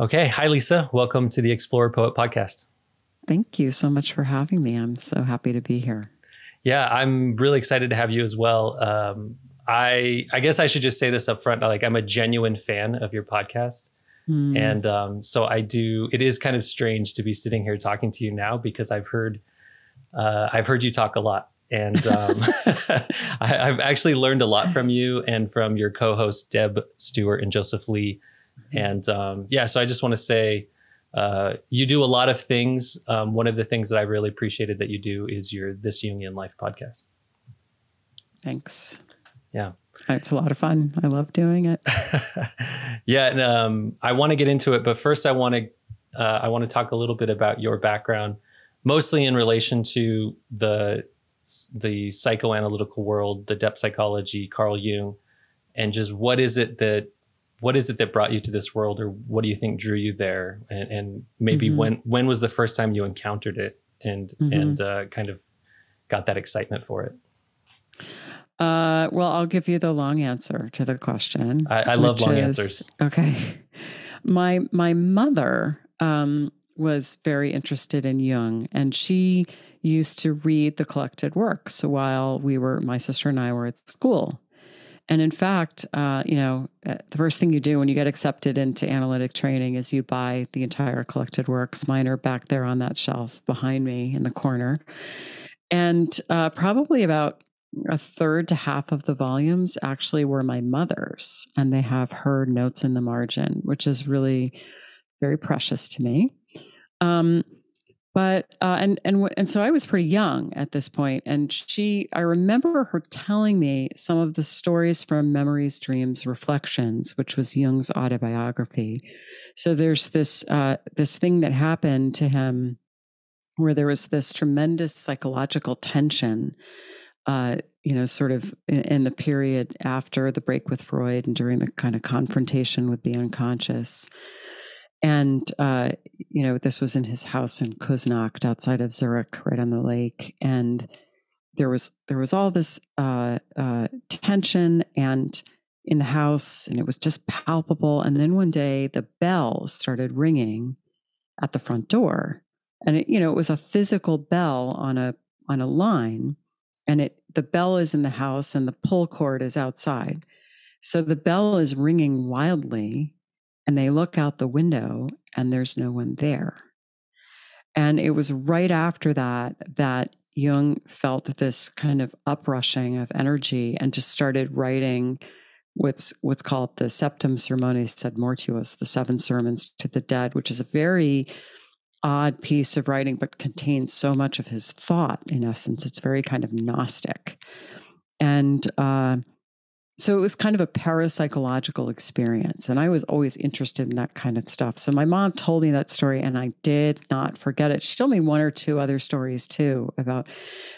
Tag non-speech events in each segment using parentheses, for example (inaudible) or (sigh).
Okay. Hi, Lisa. Welcome to the Explorer Poet podcast. Thank you so much for having me. I'm so happy to be here. Yeah, I'm really excited to have you as well. Um, I I guess I should just say this up front. Like, I'm a genuine fan of your podcast. Mm. And um, so I do. It is kind of strange to be sitting here talking to you now because I've heard uh, I've heard you talk a lot, and um, (laughs) (laughs) I, have actually learned a lot from you and from your co-hosts Deb Stewart and Joseph Lee. Mm-hmm. And um, yeah, so I just want to say uh, you do a lot of things. Um, one of the things that I really appreciated that you do is your This Jungian Life podcast. Thanks. Yeah. It's a lot of fun. I love doing it. (laughs) yeah, and um, I want to get into it, but first I want to uh, I want to talk a little bit about your background, mostly in relation to the the psychoanalytical world, the depth psychology, Carl Jung, and just what is it that what is it that brought you to this world, or what do you think drew you there, and, and maybe mm-hmm. when when was the first time you encountered it, and mm-hmm. and uh, kind of got that excitement for it. Uh, well, I'll give you the long answer to the question. I, I love long is, answers. Okay. My my mother um, was very interested in Jung, and she used to read the collected works while we were my sister and I were at school. And in fact, uh, you know, uh, the first thing you do when you get accepted into analytic training is you buy the entire collected works. Mine are back there on that shelf behind me in the corner. And uh, probably about a third to half of the volumes actually were my mother's, and they have her notes in the margin, which is really very precious to me. Um, but uh, and and and so I was pretty young at this point, and she I remember her telling me some of the stories from Memories, Dreams, Reflections, which was Jung's autobiography. So there's this uh, this thing that happened to him where there was this tremendous psychological tension uh, you know, sort of in, in, the period after the break with Freud and during the kind of confrontation with the unconscious. And, uh, you know, this was in his house in Kusnacht outside of Zurich, right on the lake. And there was there was all this uh, uh, tension and in the house, and it was just palpable. And then one day, the bell started ringing at the front door, and it, you know, it was a physical bell on a on a line and it the bell is in the house and the pull cord is outside. So the bell is ringing wildly and they look out the window and there's no one there. And it was right after that that Jung felt this kind of uprushing of energy and just started writing what's what's called the Septem Sermones ad Mortuos, the seven sermons to the dead, which is a very odd piece of writing, but contains so much of his thought in essence. It's very kind of Gnostic. And uh, so it was kind of a parapsychological experience. And I was always interested in that kind of stuff. So my mom told me that story and I did not forget it. She told me one or two other stories too about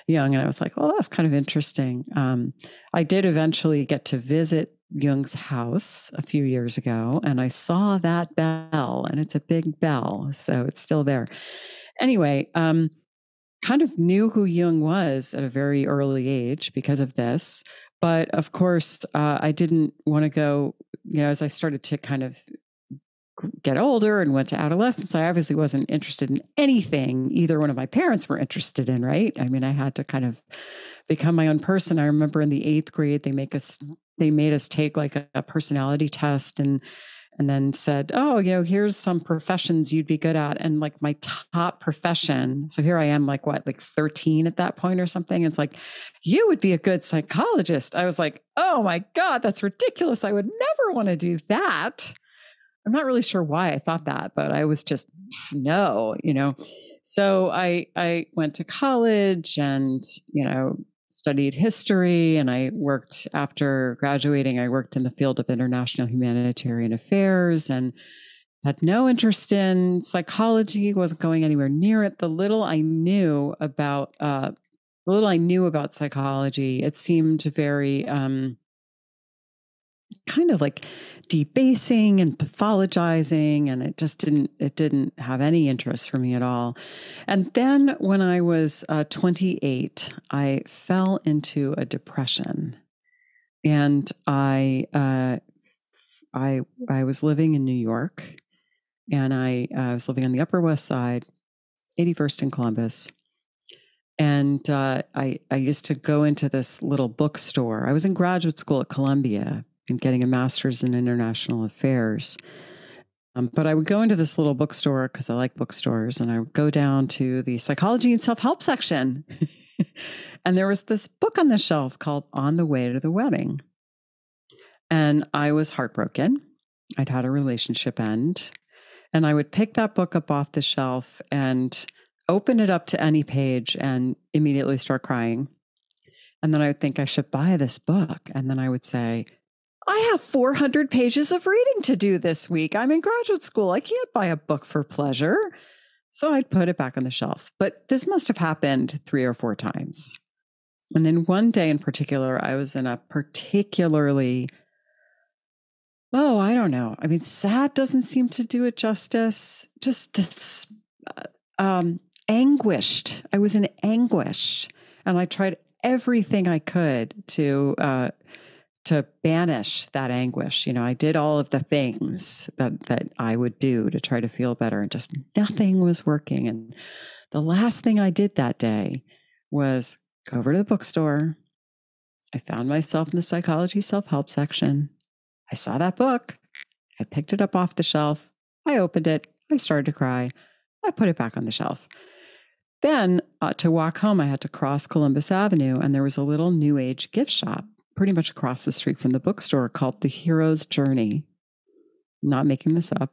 Jung. And I was like, oh, that's kind of interesting. Um, I did eventually get to visit Jung's house a few years ago and I saw that bell and it's a big bell. So it's still there. Anyway, um, kind of knew who Jung was at a very early age because of this. But of course, uh, I didn't want to go, you know, as I started to kind of get older and went to adolescence, I obviously wasn't interested in anything either one of my parents were interested in, right? I mean, I had to kind of become my own person. I remember in the eighth grade, they make us they made us take like a, a personality test and and then said, "Oh, you know, here's some professions you'd be good at." And like my top profession, so here I am, like what, like 13 at that point or something. It's like, you would be a good psychologist. I was like, "Oh my god, that's ridiculous! I would never want to do that." I'm not really sure why I thought that, but I was just no, you know. So I I went to college and you know studied history and I worked after graduating, I worked in the field of international humanitarian affairs and had no interest in psychology, wasn't going anywhere near it. The little I knew about, uh, the little I knew about psychology, it seemed very um, kind of like debasing and pathologizing and it just didn't it didn't have any interest for me at all and then when i was uh, 28 i fell into a depression and i uh, i i was living in new york and I uh, was living on the Upper West Side, 81st in Columbus. And uh, I, I used to go into this little bookstore. I was in graduate school at Columbia and getting a master's in international affairs. Um, but I would go into this little bookstore because I like bookstores, and I would go down to the psychology and self help section. (laughs) and there was this book on the shelf called On the Way to the Wedding. And I was heartbroken. I'd had a relationship end. And I would pick that book up off the shelf and open it up to any page and immediately start crying. And then I would think I should buy this book. And then I would say, I have 400 pages of reading to do this week. I'm in graduate school. I can't buy a book for pleasure. So I'd put it back on the shelf. But this must have happened three or four times. And then one day in particular, I was in a particularly, oh, I don't know. I mean, sad doesn't seem to do it justice. Just, just uh, um, anguished. I was in anguish. And I tried everything I could to uh, to banish that anguish. You know, I did all of the things that that I would do to try to feel better and just nothing was working. And the last thing I did that day was go over to the bookstore. I found myself in the psychology self-help section. I saw that book. I picked it up off the shelf. I opened it. I started to cry. I put it back on the shelf. Then uh, to walk home, I had to cross Columbus Avenue, and there was a little new age gift shop pretty much across the street from the bookstore called The Hero's Journey. Not making this up.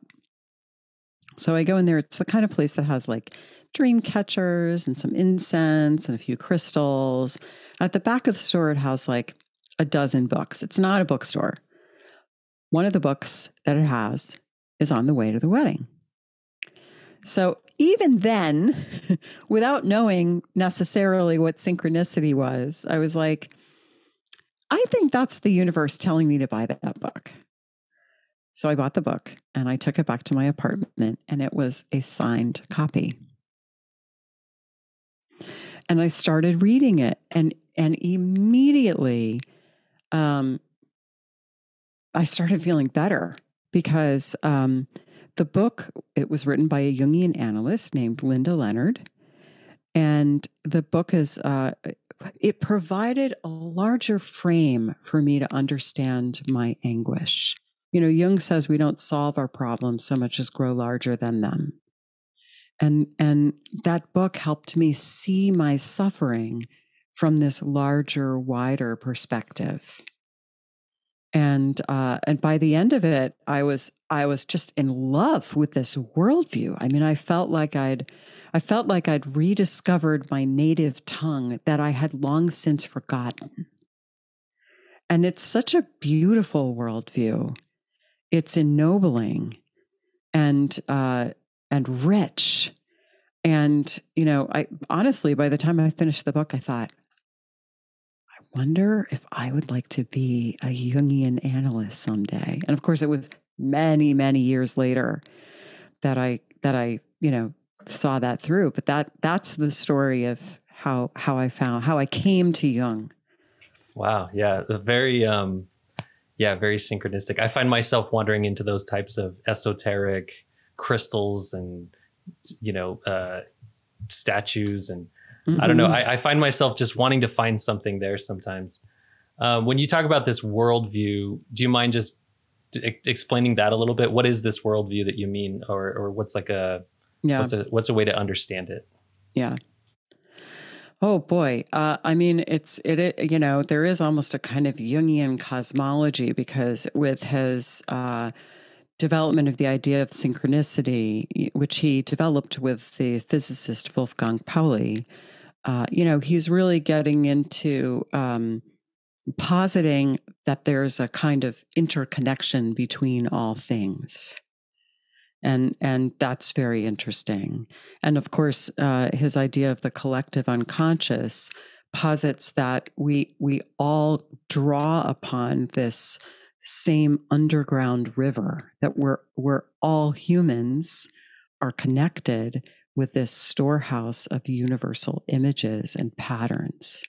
So I go in there. It's the kind of place that has like dream catchers and some incense and a few crystals. At the back of the store, it has like a dozen books. It's not a bookstore. One of the books that it has is On the Way to the Wedding. So even then, (laughs) without knowing necessarily what synchronicity was, I was like, I think that's the universe telling me to buy that book. So I bought the book and I took it back to my apartment, and it was a signed copy. And I started reading it, and and immediately, um, I started feeling better because um, the book it was written by a Jungian analyst named Linda Leonard, and the book is uh, it provided a larger frame for me to understand my anguish. You know, Jung says we don't solve our problems so much as grow larger than them. And and that book helped me see my suffering from this larger, wider perspective. And uh, and by the end of it, I was I was just in love with this worldview. I mean, I felt like I'd I felt like I'd rediscovered my native tongue that I had long since forgotten. And it's such a beautiful worldview. It's ennobling and uh, and rich. And you know, I honestly, by the time I finished the book, I thought, I wonder if I would like to be a Jungian analyst someday. And of course, it was many, many years later that I that I you know saw that through. But that that's the story of how how I found how I came to Jung. Wow. Yeah. Very um yeah, very synchronistic. I find myself wandering into those types of esoteric crystals and you know, uh statues and mm-hmm. I don't know. Mm-hmm. I, I, find myself just wanting to find something there sometimes. Uh, when you talk about this worldview, do you mind just d- explaining that a little bit? What is this worldview that you mean, or or what's like a yeah. What's a what's a way to understand it? Yeah. Oh boy. Uh, I mean, it's it, it, You know, there is almost a kind of Jungian cosmology because with his uh, development of the idea of synchronicity, which he developed with the physicist Wolfgang Pauli, uh, you know, he's really getting into um, positing that there's a kind of interconnection between all things and and that's very interesting. And of course uh, his idea of the collective unconscious posits that we we all draw upon this same underground river that we're we're all humans are connected with this storehouse of universal images and patterns.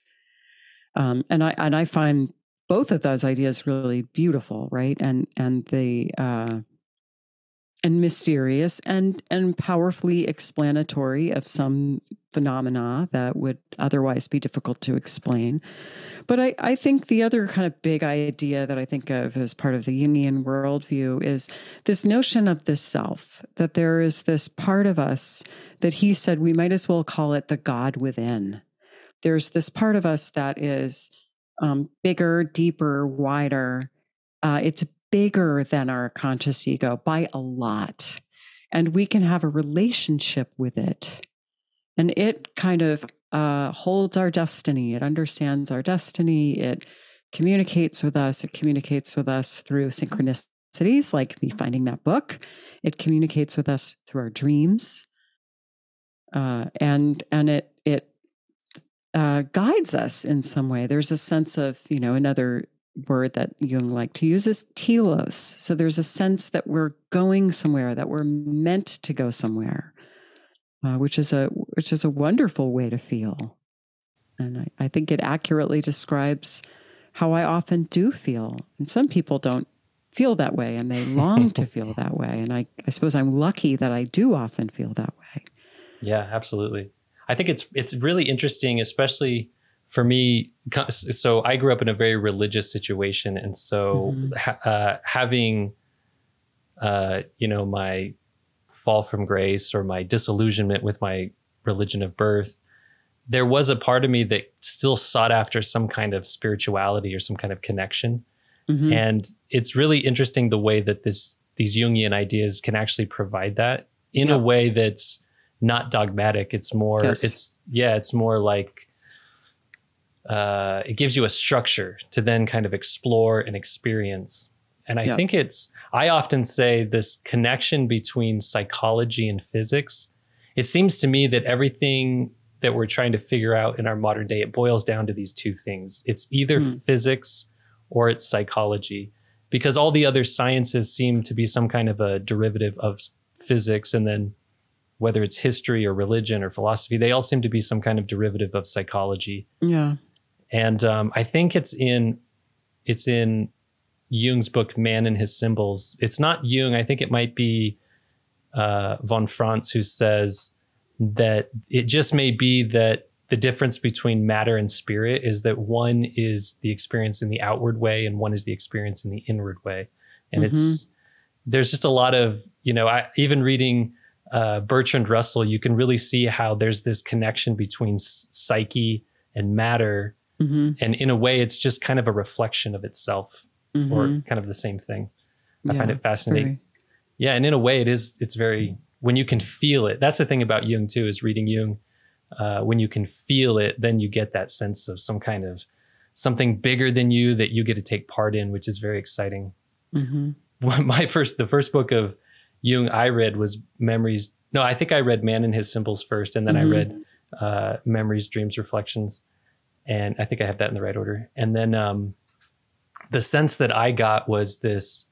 Um, and i and i find both of those ideas really beautiful right? And and the uh, and mysterious and and powerfully explanatory of some phenomena that would otherwise be difficult to explain. But I, I think the other kind of big idea that I think of as part of the Jungian worldview is this notion of the self, that there is this part of us that he said we might as well call it the God within. There's this part of us that is um, bigger, deeper, wider. Uh, it's bigger than our conscious ego by a lot. And we can have a relationship with it. And it kind of uh, holds our destiny. It understands our destiny. It communicates with us. It communicates with us through synchronicities, like me finding that book. It communicates with us through our dreams. Uh, and and it it uh, guides us in some way. There's a sense of, you know, another word that Jung liked to use is telos. So there's a sense that we're going somewhere, that we're meant to go somewhere, uh, which is a which is a wonderful way to feel. And I, I think it accurately describes how I often do feel. And some people don't feel that way and they long to feel (laughs) that way. And I, I suppose I'm lucky that I do often feel that way. Yeah, absolutely. I think it's it's really interesting, especially for me. So I grew up in a very religious situation, and so mm-hmm. ha- uh, having, uh, you know, my fall from grace or my disillusionment with my religion of birth, there was a part of me that still sought after some kind of spirituality or some kind of connection. Mm-hmm. And it's really interesting the way that this these Jungian ideas can actually provide that in yeah. a way that's not dogmatic. It's more, yes. it's, yeah, it's more like, uh, it gives you a structure to then kind of explore and experience. And I yeah. think it's, I often say this connection between psychology and physics. It seems to me that everything that we're trying to figure out in our modern day, it boils down to these two things. It's either mm. physics or it's psychology, because all the other sciences seem to be some kind of a derivative of physics and then whether it's history or religion or philosophy, they all seem to be some kind of derivative of psychology. Yeah. And um, I think it's in it's in Jung's book Man and His Symbols. It's not Jung. I think it might be uh, von Franz who says that it just may be that the difference between matter and spirit is that one is the experience in the outward way and one is the experience in the inward way. And mm-hmm. it's there's just a lot of you know I even reading uh, Bertrand Russell, you can really see how there's this connection between psyche and matter. Mm-hmm. And in a way, it's just kind of a reflection of itself mm-hmm. or kind of the same thing. I yeah, find it fascinating. Very... Yeah. And in a way, it is, it's very, when you can feel it, that's the thing about Jung too, is reading Jung. Uh, when you can feel it, then you get that sense of some kind of something bigger than you that you get to take part in, which is very exciting. Mm-hmm. (laughs) My first, the first book of Jung I read was Memories. No, I think I read Man and His Symbols first, and then mm-hmm. I read uh, Memories, Dreams, Reflections, and I think I have that in the right order. And then um, the sense that I got was this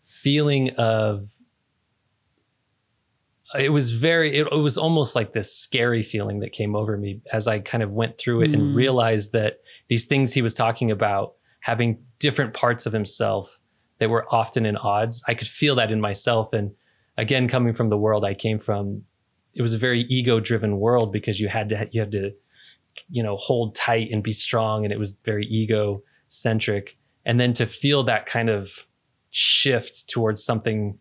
feeling of it was very it, it, was almost like this scary feeling that came over me as i kind of went through it mm. and realized that these things he was talking about having different parts of himself that were often in odds. I could feel that in myself. And again, coming from the world I came from, it was a very ego driven world because you had to, you had to, you know, hold tight and be strong. And it was very ego centric. And then to feel that kind of shift towards something,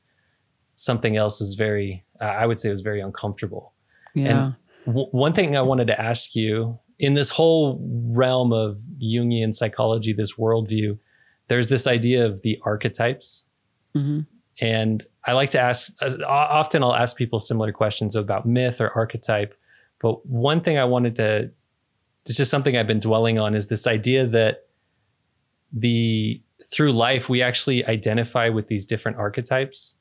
something else was very, uh, I would say it was very uncomfortable. Yeah. W- one thing I wanted to ask you in this whole realm of Jungian psychology, this worldview, there's this idea of the archetypes. Mm-hmm. And I like to ask, often I'll ask people similar questions about myth or archetype. But one thing I wanted to, it's just something I've been dwelling on is this idea that the, through life, we actually identify with these different archetypes.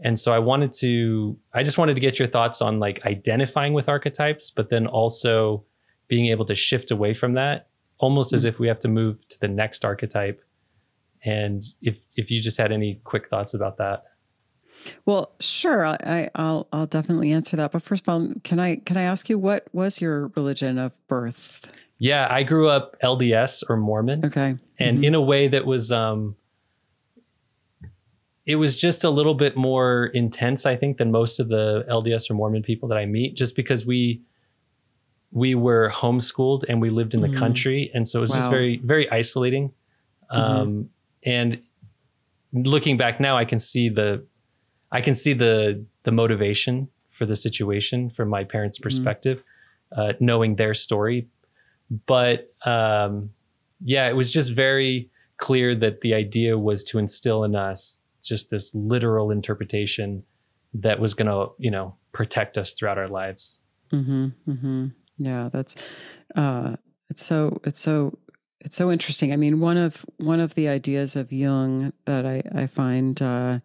And so I wanted to, I just wanted to get your thoughts on like identifying with archetypes, but then also being able to shift away from that, almost mm-hmm. as if we have to move to the next archetype and if if you just had any quick thoughts about that. Well, sure. I, will I'll definitely answer that. But first of all, can I can I ask you what was your religion of birth? Yeah, I grew up LDS or Mormon. Okay, and mm-hmm. in a way that was um, it was just a little bit more intense, I think, than most of the LDS or Mormon people that I meet, just because we we were homeschooled and we lived in the mm. country, and so it was wow. just very very isolating. Mm-hmm. Um, and looking back now, I can see the I can see the the motivation for the situation from my parents' mm-hmm. perspective, mm. uh, knowing their story. But um, yeah, it was just very clear that the idea was to instill in us just this literal interpretation that was going to, you know, protect us throughout our lives. Mm-hmm, mm-hmm. Yeah, that's uh, it's so it's so it's so interesting. I mean, one of one of the ideas of Jung that I I find uh,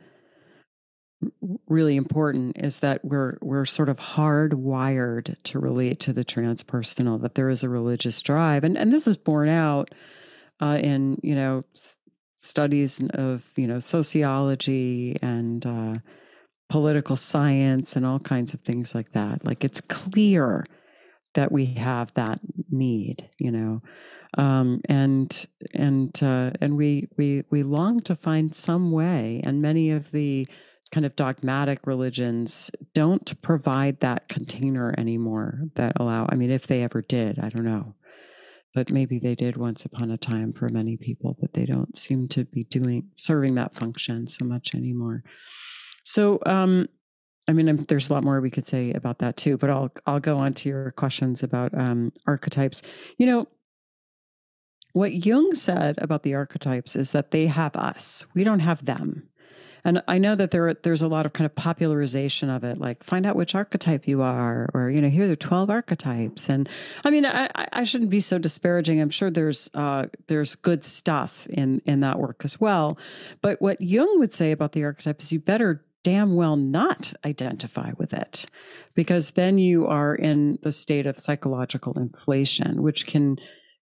really important is that we're we're sort of hardwired to relate to the transpersonal. That there is a religious drive, and and this is borne out uh, in you know studies of you know sociology and uh, political science and all kinds of things like that. Like it's clear that we have that need, you know, um, and and uh, and we we we long to find some way. And many of the kind of dogmatic religions don't provide that container anymore that allow. I mean, if they ever did, I don't know but maybe they did once upon a time for many people, but they don't seem to be doing serving that function so much anymore. So, um, I mean, there's a lot more we could say about that too, but I'll I'll go on to your questions about um, archetypes. You know, what Jung said about the archetypes is that they have us; we don't have them. And I know that there there's a lot of kind of popularization of it, like find out which archetype you are, or you know, here are the twelve archetypes. And I mean, I, I shouldn't be so disparaging. I'm sure there's uh, there's good stuff in in that work as well. But what Jung would say about the archetype is you better damn well not identify with it because then you are in the state of psychological inflation which can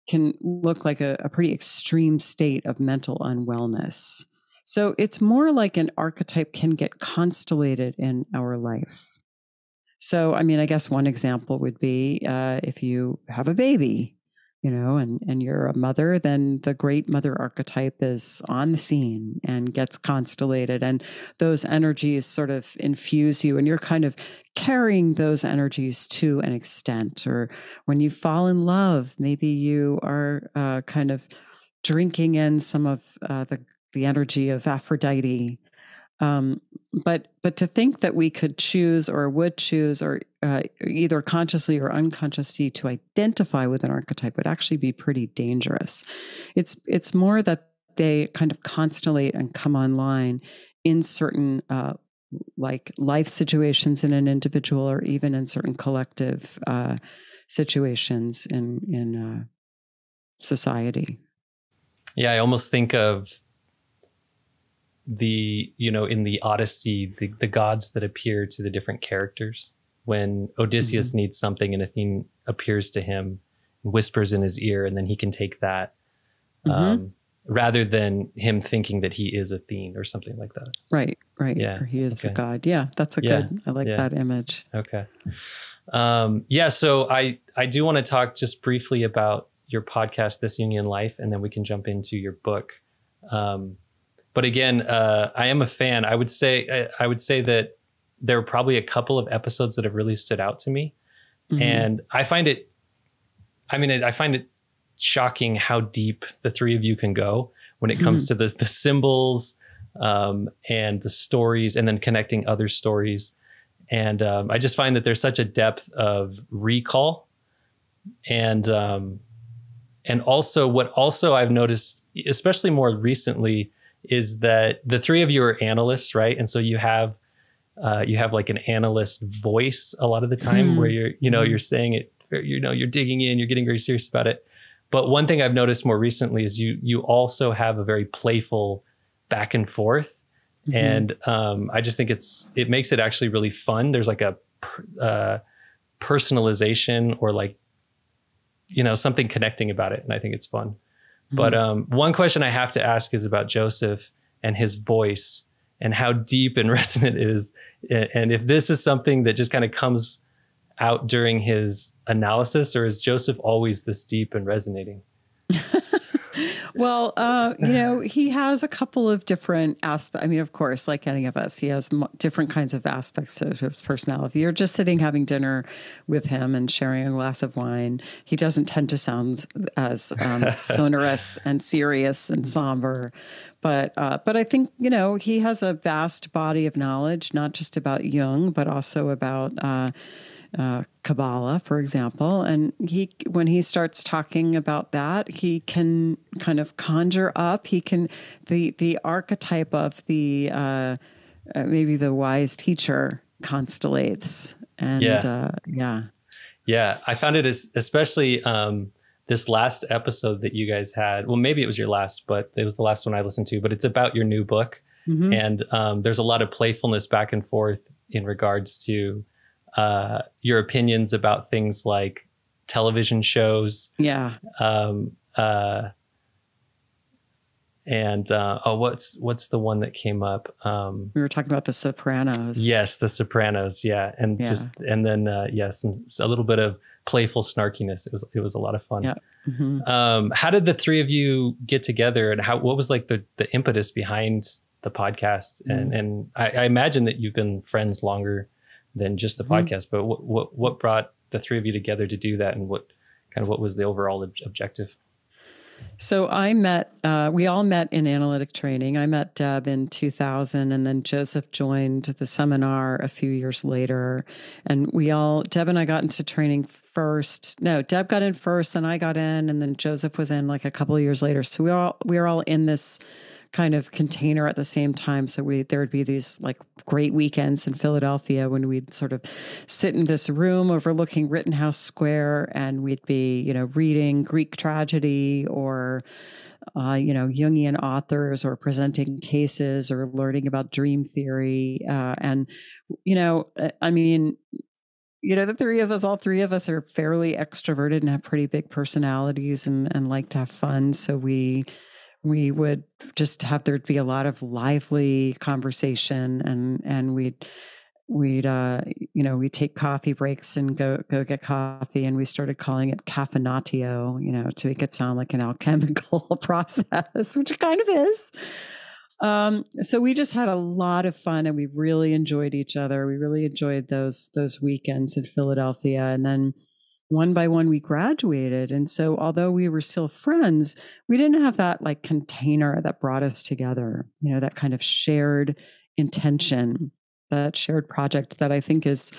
can look like a, a pretty extreme state of mental unwellness so it's more like an archetype can get constellated in our life. So, I mean, I guess one example would be uh, if you have a baby, you know, and, and you're a mother, then the great mother archetype is on the scene and gets constellated. And those energies sort of infuse you, and you're kind of carrying those energies to an extent. Or when you fall in love, maybe you are uh, kind of drinking in some of uh, the the energy of Aphrodite. Um, but but to think that we could choose or would choose or uh, either consciously or unconsciously to identify with an archetype would actually be pretty dangerous. It's it's more that they kind of constellate and come online in certain uh, like life situations in an individual or even in certain collective uh, situations in in uh, society. Yeah, I almost think of the you know in the Odyssey the, the gods that appear to the different characters when Odysseus mm-hmm. needs something and Athene appears to him and whispers in his ear and then he can take that mm-hmm. um, rather than him thinking that he is Athene or something like that. Right, right. Yeah, or he is okay. a god. Yeah, that's a yeah. good. I like yeah. that image. Okay. Um, yeah, so I I do want to talk just briefly about your podcast, This Jungian Life, and then we can jump into your book. Um, but again, uh, I am a fan. I would say uh, I would say that there are probably a couple of episodes that have really stood out to me, mm-hmm. and I find it. I mean, I find it shocking how deep the three of you can go when it comes mm-hmm. to the the symbols um, and the stories, and then connecting other stories. And um, I just find that there's such a depth of recall, and um, and also what also I've noticed, especially more recently, is that the three of you are analysts, right? And so you have uh, you have like an analyst voice a lot of the time mm. where you're you know mm. you're saying it you know you're digging in you're getting very serious about it but one thing i've noticed more recently is you you also have a very playful back and forth mm-hmm. and um, i just think it's it makes it actually really fun there's like a uh, personalization or like you know something connecting about it and i think it's fun but mm-hmm. um, one question I have to ask is about Joseph and his voice and how deep and (laughs) resonant it is. And if this is something that just kind of comes out during his analysis, or is Joseph always this deep and resonating? Well, uh, you know, he has a couple of different aspects. I mean, of course, like any of us, he has m- different kinds of aspects of his personality. You're just sitting having dinner with him and sharing a glass of wine. He doesn't tend to sound as um, (laughs) sonorous and serious and somber. But uh, but I think you know he has a vast body of knowledge, not just about Jung, but also about uh, uh, Kabbalah, for example. And he, when he starts talking about that, he can kind of conjure up. He can the the archetype of the uh, uh, maybe the wise teacher constellates. And Yeah. uh, yeah, Yeah, I found it as especially um, this last episode that you guys had. Well, maybe it was your last, but it was the last one I listened to. But it's about your new book, Mhm. and um, there's a lot of playfulness back and forth in regards to uh, your opinions about things like television shows. yeah. Um, uh, and uh, oh, what's what's the one that came up? Um, We were talking about the Sopranos. Yes, The Sopranos. Yeah, and Yeah. just and then uh, yeah, a little bit of playful snarkiness. It was it was a lot of fun. Yeah. Mhm. Um, how did the three of you get together, and how what was like the the impetus behind the podcast? And Mm. and I, I imagine that you've been friends longer than just the Mhm. podcast. But what what what brought the three of you together to do that, and what kind of what was the overall ob- objective? So I met, uh, we all met in analytic training. I met Deb in 2000, and then Joseph joined the seminar a few years later. And we all, Deb and I got into training first. No, Deb got in first, then I got in, and then Joseph was in like a couple of years later. So we all we were all in this kind of container at the same time. So we there would be these like great weekends in Philadelphia when we'd sort of sit in this room overlooking Rittenhouse Square and we'd be, you know, reading Greek tragedy or uh, you know, Jungian authors or presenting cases or learning about dream theory. Uh, and, you know, uh, I mean, you know, the three of us, all three of us are fairly extroverted and have pretty big personalities and, and like to have fun. So we, we would just have there'd be a lot of lively conversation and and we'd we'd uh you know we'd take coffee breaks and go go get coffee and we started calling it caffeinatio you know to make it sound like an (laughs) alchemical (laughs) process which it kind of is. Um so we just had a lot of fun and we really enjoyed each other. We really enjoyed those those weekends in philadelphia and then one by one we graduated and so although we were still friends we didn't have that like container that brought us together you know that kind of shared intention that shared project that i think is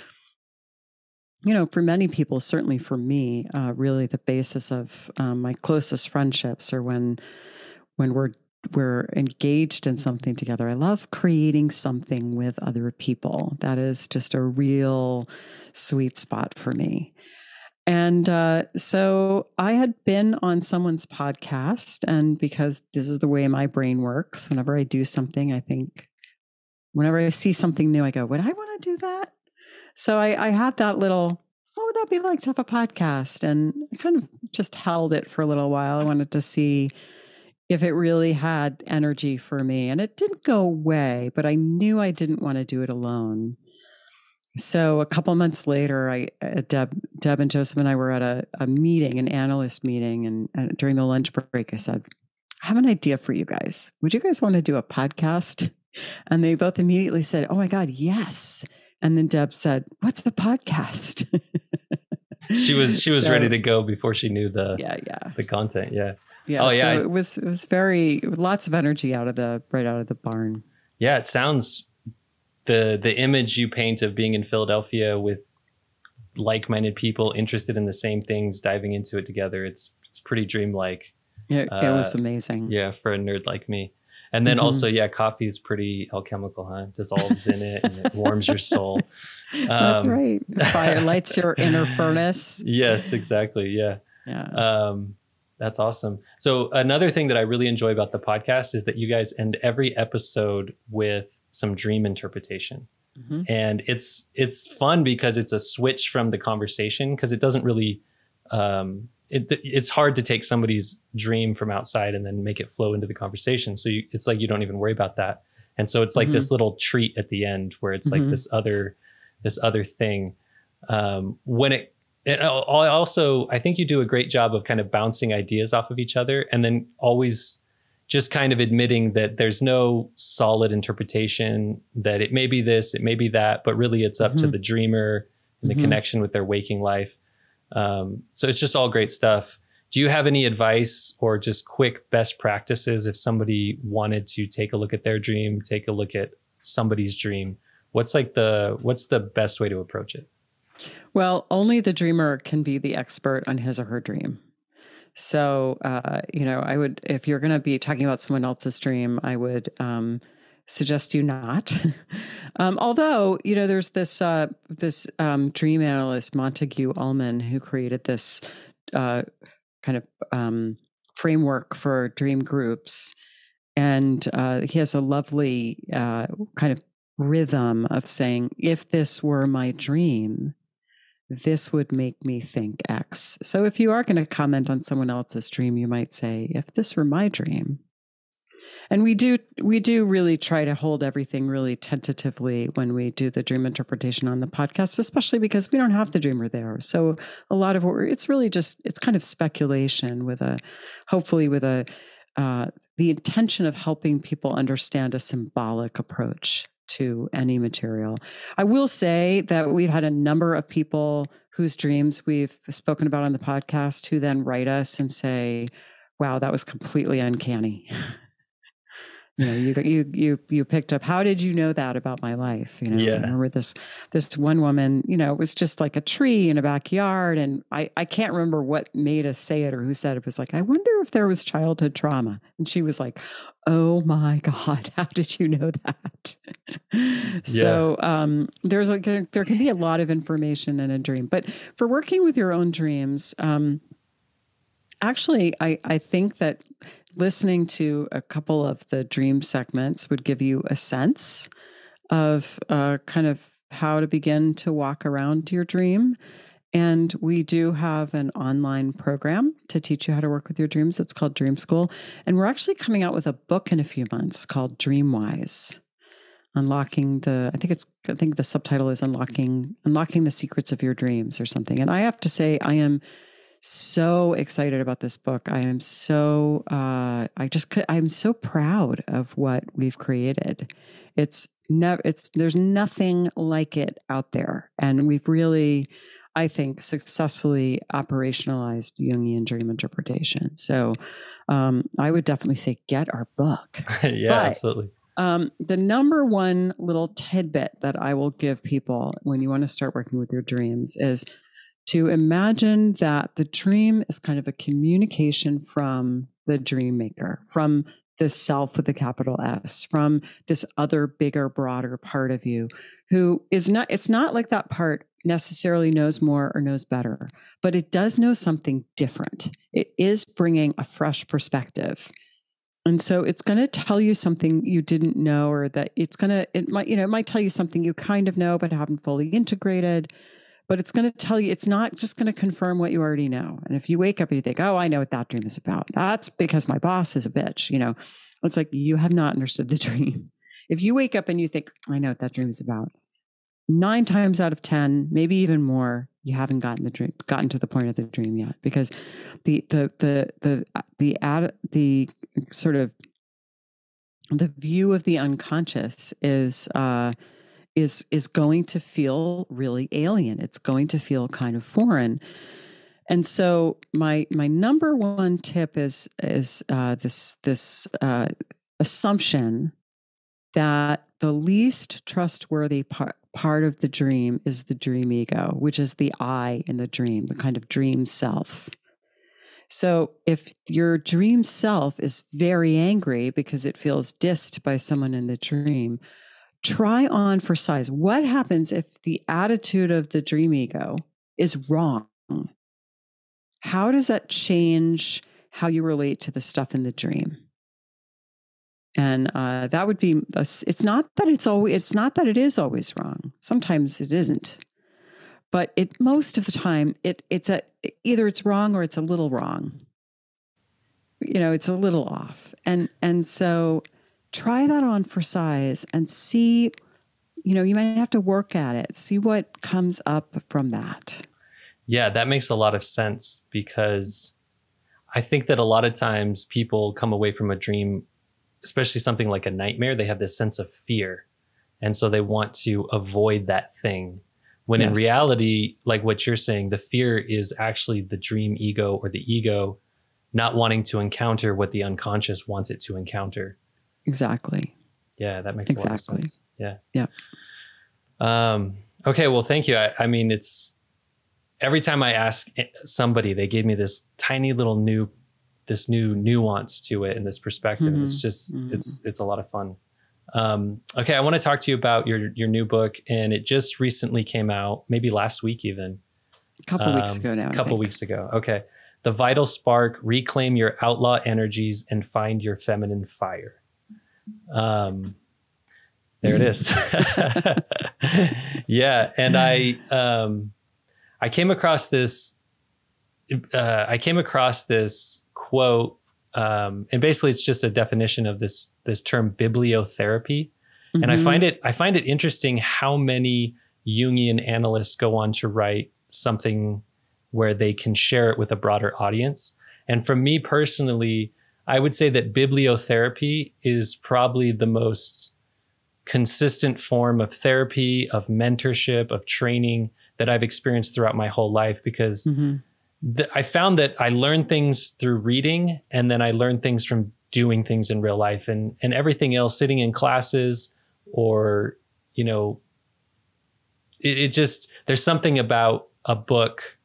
you know for many people certainly for me uh, really the basis of um, my closest friendships or when when we're we're engaged in something together. I love creating something with other people. That is just a real sweet spot for me and uh, so I had been on someone's podcast, and because this is the way my brain works, whenever I do something, I think, whenever I see something new, I go, Would I want to do that? So I, I had that little, What would that be like to have a podcast? And I kind of just held it for a little while. I wanted to see if it really had energy for me. And it didn't go away, but I knew I didn't want to do it alone. So a couple months later, I uh, Deb, Deb and Joseph and I were at a, a meeting, an analyst meeting, and, and during the lunch break, I said, "I have an idea for you guys. Would you guys want to do a podcast?" And they both immediately said, "Oh my God, yes!" And then Deb said, "What's the podcast?" She was (laughs) she was So- ready to go before she knew the Yeah, yeah, the content. Yeah. yeah. Oh, yeah, I- So it was it was very lots of energy out of the right out of the barn. Yeah, it sounds the the image you paint of being in Philadelphia with like-minded people interested in the same things diving into it together. It's it's pretty dreamlike. It, it was Uh, amazing. Yeah, for a nerd like me. And then Mhm. also, yeah, coffee is pretty alchemical, huh? It dissolves in it and it warms your soul. (laughs) That's um, right. Fire lights your (laughs) inner furnace. Yes, exactly. Yeah. Yeah. Um, that's awesome. So another thing that I really enjoy about the podcast is that you guys end every episode with some dream interpretation. Mhm. and it's it's fun because it's a switch from the conversation because it doesn't really um it, it's hard to take somebody's dream from outside and then make it flow into the conversation so you, it's like you don't even worry about that and so it's like Mhm. this little treat at the end where it's like Mhm. this other this other thing um when it and I also I think you do a great job of kind of bouncing ideas off of each other, and then always just kind of admitting that there's no solid interpretation that it may be this, it may be that, but really it's up mm-hmm. to the dreamer and the mm-hmm. connection with their waking life. Um, so it's just all great stuff. Do you have any advice or just quick best practices if somebody wanted to take a look at their dream, take a look at somebody's dream? What's like the what's the best way to approach it? Well, only the dreamer can be the expert on his or her dream. So, uh, you know, I would, if you're going to be talking about someone else's dream, I would um, suggest you not. (laughs) um, although, you know, there's this uh, this um, dream analyst Montague Ullman who created this uh, kind of um, framework for dream groups, and uh, he has a lovely uh, kind of rhythm of saying, "If this were my dream." This would make me think X. So if you are going to comment on someone else's dream, you might say, if this were my dream. And we do we do really try to hold everything really tentatively when we do the dream interpretation on the podcast, especially because we don't have the dreamer there. So a lot of what it's really just it's kind of speculation with a hopefully with a uh, the intention of helping people understand a symbolic approach to any material. I will say that we've had a number of people whose dreams we've spoken about on the podcast who then write us and say, wow, that was completely uncanny. (laughs) you know you you you you picked up how did you know that about my life you know yeah. I remember this this one woman you know it was just like a tree in a backyard and i i can't remember what made us say it or who said it, it was like i wonder if there was childhood trauma and she was like oh my (laughs) god how did you know that yeah. so um there's a there can be a lot of information in a dream but for working with your own dreams um actually i i think that listening to a couple of the dream segments would give you a sense of uh, kind of how to begin to walk around your dream. And we do have an online program to teach you how to work with your dreams. It's called Dream School. And we're actually coming out with a book in a few months called Dreamwise. Unlocking the I think it's I think the subtitle is unlocking unlocking the secrets of your dreams or something. And I have to say I am so excited about this book. I am so uh, I just I'm so proud of what we've created. It's never it's there's nothing like it out there, and we've really, I think, successfully operationalized Jungian dream interpretation. So um, I would definitely say get our book. (laughs) yeah, but, absolutely. Um, the number one little tidbit that I will give people when you want to start working with your dreams is to imagine that the dream is kind of a communication from the dream maker, from the self with a capital S, from this other bigger, broader part of you who is not, it's not like that part necessarily knows more or knows better, but it does know something different. It is bringing a fresh perspective. And so it's going to tell you something you didn't know, or that it's going to, it might, you know, it might tell you something you kind of know, but haven't fully integrated but it's going to tell you, it's not just going to confirm what you already know. And if you wake up and you think, oh, I know what that dream is about, that's because my boss is a bitch, you know, it's like you have not understood the (laughs) dream. If you wake up and you think, I know what that dream is about, nine times out of 10, maybe even more, you haven't gotten the dream, gotten to the point of the dream yet because the, the, the, the, the, ad, the sort of the view of the unconscious is, uh, is is going to feel really alien. It's going to feel kind of foreign. And so my my number one tip is is uh, this this uh, assumption that the least trustworthy part part of the dream is the dream ego, which is the I in the dream, the kind of dream self. So if your dream self is very angry because it feels dissed by someone in the dream, try on for size. What happens if the attitude of the dream ego is wrong? How does that change how you relate to the stuff in the dream? And uh, that would be. It's not that it's always. It's not that it is always wrong. Sometimes it isn't, but it most of the time it it's a either it's wrong or it's a little wrong. You know, it's a little off, and and so try that on for size and see, you know, you might have to work at it, see what comes up from that. Yeah, that makes a lot of sense because I think that a lot of times people come away from a dream, especially something like a nightmare, they have this sense of fear. And so they want to avoid that thing. When yes. in reality, like what you're saying, the fear is actually the dream ego or the ego not wanting to encounter what the unconscious wants it to encounter. Exactly. Yeah, that makes exactly. a lot of sense. Yeah. Yeah. Um, okay. Well, thank you. I, I mean, it's every time I ask somebody, they gave me this tiny little new, this new nuance to it and this perspective. Mm-hmm. It's just, mm-hmm. it's, it's a lot of fun. Um, okay, I want to talk to you about your your new book, and it just recently came out, maybe last week even. A couple um, weeks ago now. A couple weeks ago. Okay, the vital spark: reclaim your outlaw energies and find your feminine fire. Um, there it is. (laughs) yeah, and I um, I came across this. Uh, I came across this quote, um, and basically, it's just a definition of this this term bibliotherapy. Mm-hmm. And I find mm-hmm. it I find it interesting how many Jungian analysts go on to write something where they can share it with a broader audience. And for me personally, I would say that bibliotherapy is probably the most consistent form of therapy, of mentorship, of training that I've experienced throughout my whole life because mm-hmm. th- I found that I learn things through reading and then I learn things from doing things in real life and and everything else sitting in classes or you know it, it just there's something about a book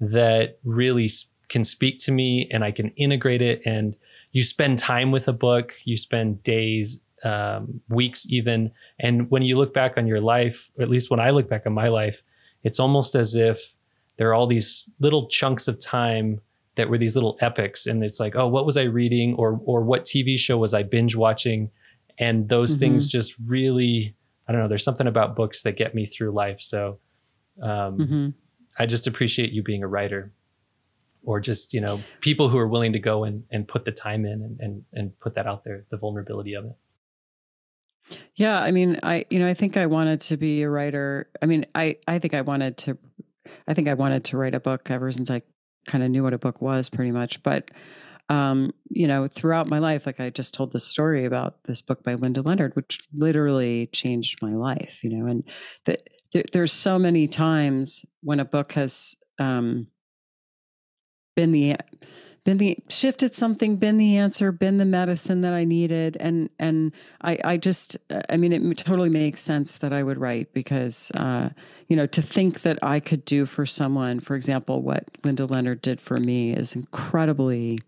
that really can speak to me and I can integrate it and you spend time with a book you spend days um, weeks even and when you look back on your life at least when I look back on my life it's almost as if there are all these little chunks of time that were these little epics and it's like oh what was i reading or or what tv show was i binge watching and those mm-hmm. things just really i don't know there's something about books that get me through life so um, mm-hmm. i just appreciate you being a writer or just you know people who are willing to go and, and put the time in and, and and put that out there the vulnerability of it yeah i mean i you know i think i wanted to be a writer i mean i i think i wanted to i think i wanted to write a book ever since i kind of knew what a book was pretty much. But um, you know, throughout my life, like I just told this story about this book by Linda Leonard, which literally changed my life, you know, and that th- there's so many times when a book has um, been the been the shifted something, been the answer, been the medicine that I needed, and and I I just I mean it totally makes sense that I would write because uh, you know, to think that I could do for someone, for example, what Linda Leonard did for me is incredibly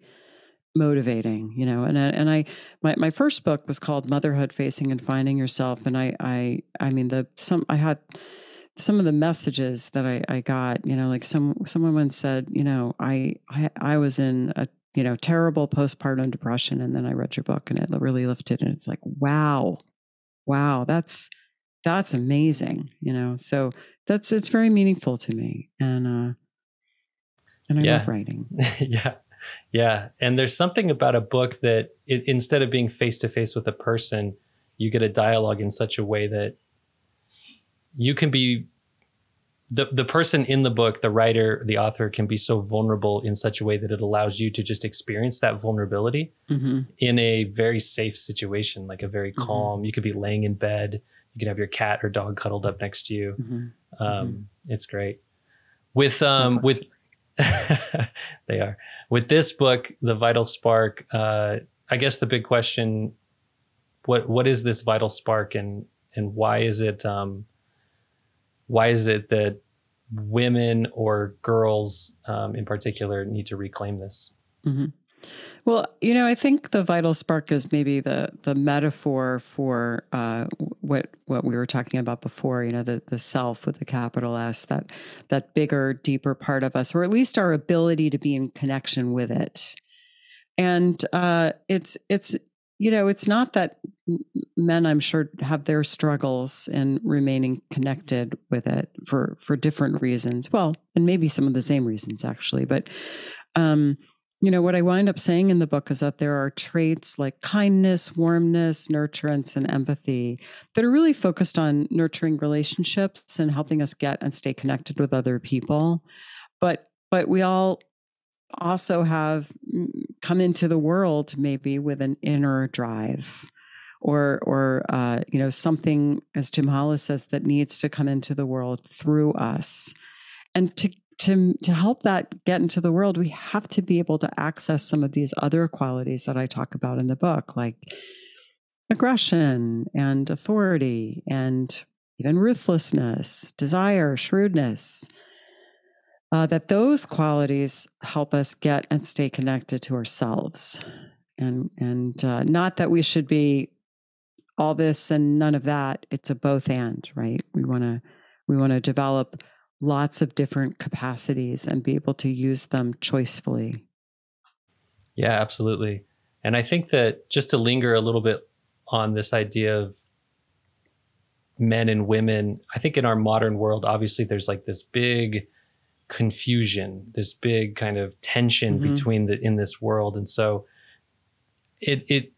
motivating, you know. And and I my my first book was called Motherhood Facing and Finding Yourself and I I I mean the some I had some of the messages that I, I got, you know, like some someone once said, you know, I, I I was in a you know terrible postpartum depression, and then I read your book, and it really lifted. And it's like, wow, wow, that's that's amazing, you know. So that's it's very meaningful to me, and uh, and I yeah. love writing. (laughs) yeah, yeah. And there's something about a book that it, instead of being face to face with a person, you get a dialogue in such a way that you can be the the person in the book, the writer, the author can be so vulnerable in such a way that it allows you to just experience that vulnerability mm-hmm. in a very safe situation, like a very mm-hmm. calm. You could be laying in bed you can have your cat or dog cuddled up next to you. Mm-hmm. Um, mm-hmm. It's great. With um, with (laughs) they are with this book, The Vital Spark. Uh, I guess the big question what what is this vital spark and and why is it um, why is it that women or girls um, in particular need to reclaim this? Mm-hmm. Well, you know, I think the vital spark is maybe the the metaphor for uh, what what we were talking about before. You know, the the self with the capital S, that that bigger, deeper part of us, or at least our ability to be in connection with it. And uh, it's it's you know, it's not that men, I'm sure, have their struggles in remaining connected with it for for different reasons. Well, and maybe some of the same reasons actually, but. Um, you know, what I wind up saying in the book is that there are traits like kindness, warmness, nurturance, and empathy that are really focused on nurturing relationships and helping us get and stay connected with other people. but but we all also have come into the world maybe with an inner drive or or uh, you know something as jim hollis says that needs to come into the world through us. And to to to help that get into the world we have to be able to access some of these other qualities that i talk about in the book like aggression and authority and even ruthlessness desire shrewdness uh, that those qualities help us get and stay connected to ourselves and and uh, not that we should be all this and none of that it's a both and right we want to we want to develop lots of different capacities and be able to use them choicefully. Yeah, absolutely. And I think that just to linger a little bit on this idea of men and women, I think in our modern world, obviously there's like this big confusion, this big kind of tension mm-hmm. between the in this world. And so it it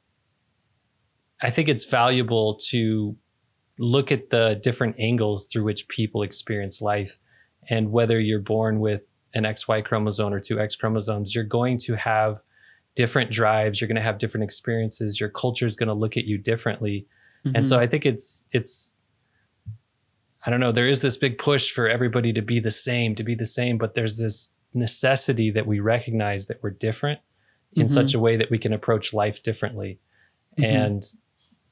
I think it's valuable to look at the different angles through which people experience life and whether you're born with an XY chromosome or two X chromosomes, you're going to have different drives. You're going to have different experiences. Your culture is going to look at you differently. Mm-hmm. And so mm-hmm. I think it's, it's, I don't know, there is this big push for everybody to be the same, to be the same, but there's this necessity that we recognize that we're different in mm-hmm. such a way that we can approach life differently. Mm-hmm. And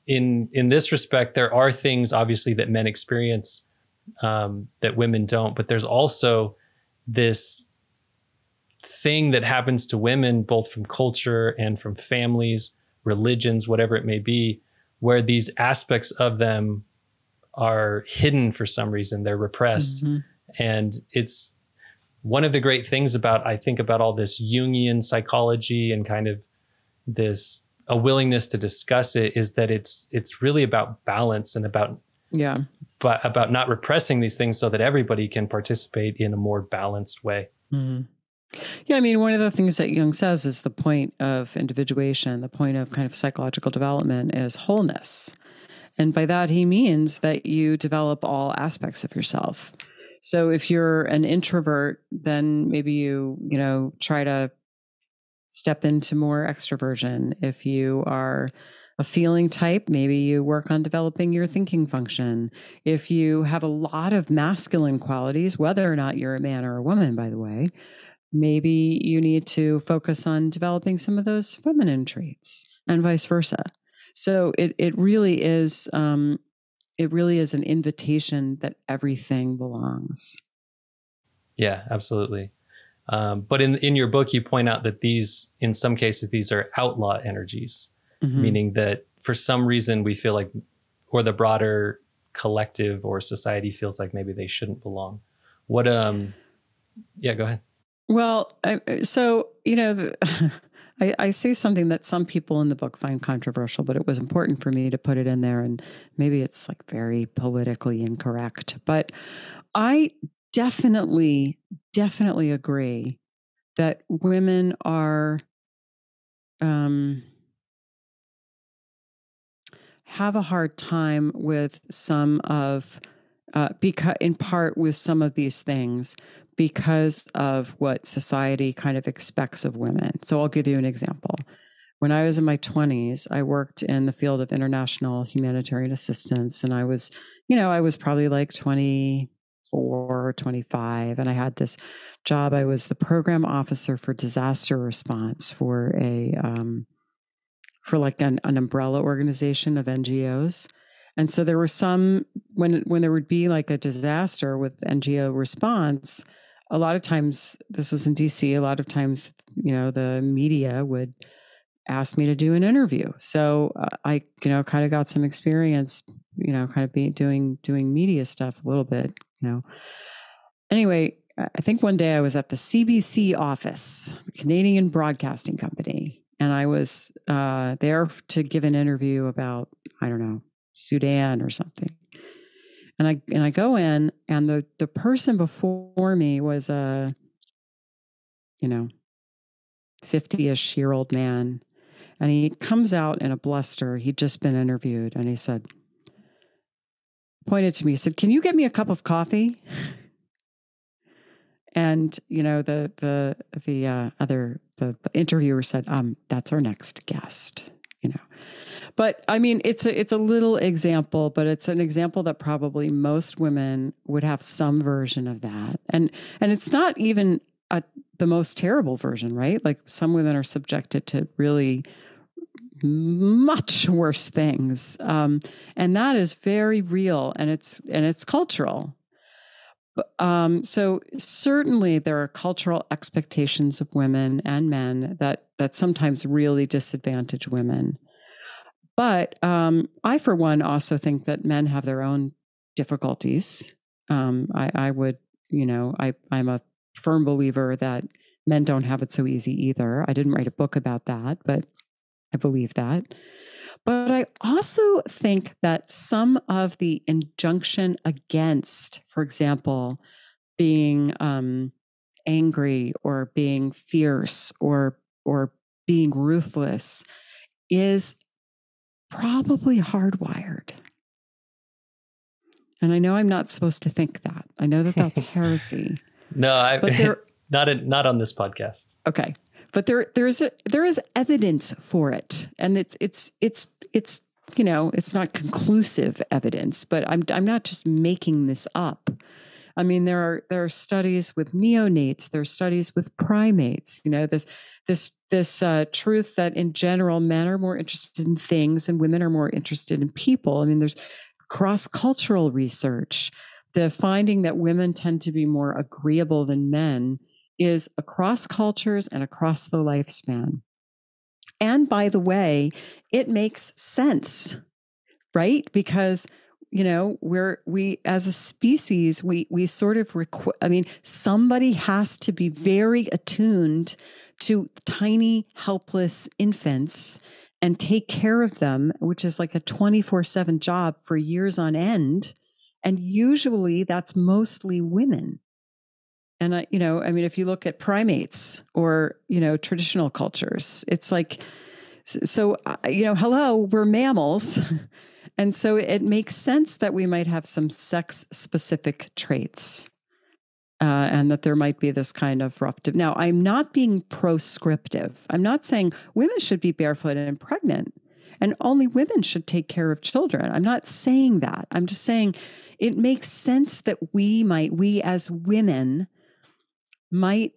in in this respect, there are things obviously that men experience um, that women don't. But there's also this thing that happens to women, both from culture and from families, religions, whatever it may be, where these aspects of them are hidden for some reason. They're repressed. Mm-hmm. And it's one of the great things about, I think, about all this Jungian psychology and kind of this a willingness to discuss it is that it's it's really about balance and about yeah but about not repressing these things so that everybody can participate in a more balanced way. Mm-hmm. Yeah, I mean, one of the things that Jung says is the point of individuation, the point of kind of psychological development is wholeness. And by that, he means that you develop all aspects of yourself. So if you're an introvert, then maybe you, you know, try to step into more extroversion. If you are a feeling type, maybe you work on developing your thinking function. If you have a lot of masculine qualities, whether or not you're a man or a woman, by the way, maybe you need to focus on developing some of those feminine traits and vice versa. So it it really is um, it really is an invitation that everything belongs. Yeah, absolutely. Um, but in in your book, you point out that these, in some cases, these are outlaw energies mm-hmm. meaning that for some reason we feel like, or the broader collective or society feels like maybe they shouldn't belong. What, um, yeah, go ahead. Well, I, so, you know, the, (laughs) I, I say something that some people in the book find controversial, but it was important for me to put it in there. And maybe it's like very politically incorrect, but I definitely, definitely agree that women are um, have a hard time with some of, uh, because in part with some of these things because of what society kind of expects of women. So I'll give you an example. When I was in my 20s, I worked in the field of international humanitarian assistance, and I was, you know, I was probably like 24, 25, and I had this job. I was the program officer for disaster response for a um, for like an, an umbrella organization of NGOs. And so there were some when when there would be like a disaster with NGO response, a lot of times this was in DC, a lot of times, you know, the media would ask me to do an interview. So uh, I, you know, kind of got some experience, you know, kind of being doing doing media stuff a little bit, you know. Anyway, I think one day I was at the CBC office, the Canadian Broadcasting Company, and I was uh, there to give an interview about I don't know Sudan or something. And I and I go in, and the the person before me was a you know fifty-ish year old man, and he comes out in a bluster. He'd just been interviewed, and he said, pointed to me, he said, "Can you get me a cup of coffee?" and you know the the the uh, other the interviewer said, um, "That's our next guest." But I mean, it's a it's a little example, but it's an example that probably most women would have some version of that, and and it's not even a the most terrible version, right? Like some women are subjected to really much worse things um, and that is very real and it's and it's cultural um, so certainly there are cultural expectations of women and men that that sometimes really disadvantage women. But um, I, for one, also think that men have their own difficulties. Um, I, I would, you know, I, I'm a firm believer that men don't have it so easy either. I didn't write a book about that, but I believe that. But I also think that some of the injunction against, for example, being um, angry or being fierce or or being ruthless is probably hardwired. And I know I'm not supposed to think that. I know that that's (laughs) heresy. no, I but there, (laughs) not in, not on this podcast. Okay but there there's a, there is evidence for it, and it's it's it's it's you know it's not conclusive evidence, but I'm I'm not just making this up. I mean, there are there are studies with neonates, there are studies with primates. You know, this this this uh, truth that in general men are more interested in things and women are more interested in people. I mean, there's cross cultural research. The finding that women tend to be more agreeable than men is across cultures and across the lifespan. And by the way, it makes sense, right? Because you know we're we as a species we we sort of requ- i mean somebody has to be very attuned to tiny helpless infants and take care of them which is like a 24/7 job for years on end and usually that's mostly women and I, you know, I mean, if you look at primates or, you know, traditional cultures, it's like, so, uh, you know, hello, we're mammals. (laughs) and so it makes sense that we might have some sex specific traits. Uh, and that there might be this kind of rough. Now, I'm not being proscriptive. I'm not saying women should be barefoot and pregnant, and only women should take care of children. I'm not saying that. I'm just saying it makes sense that we might, we as women, might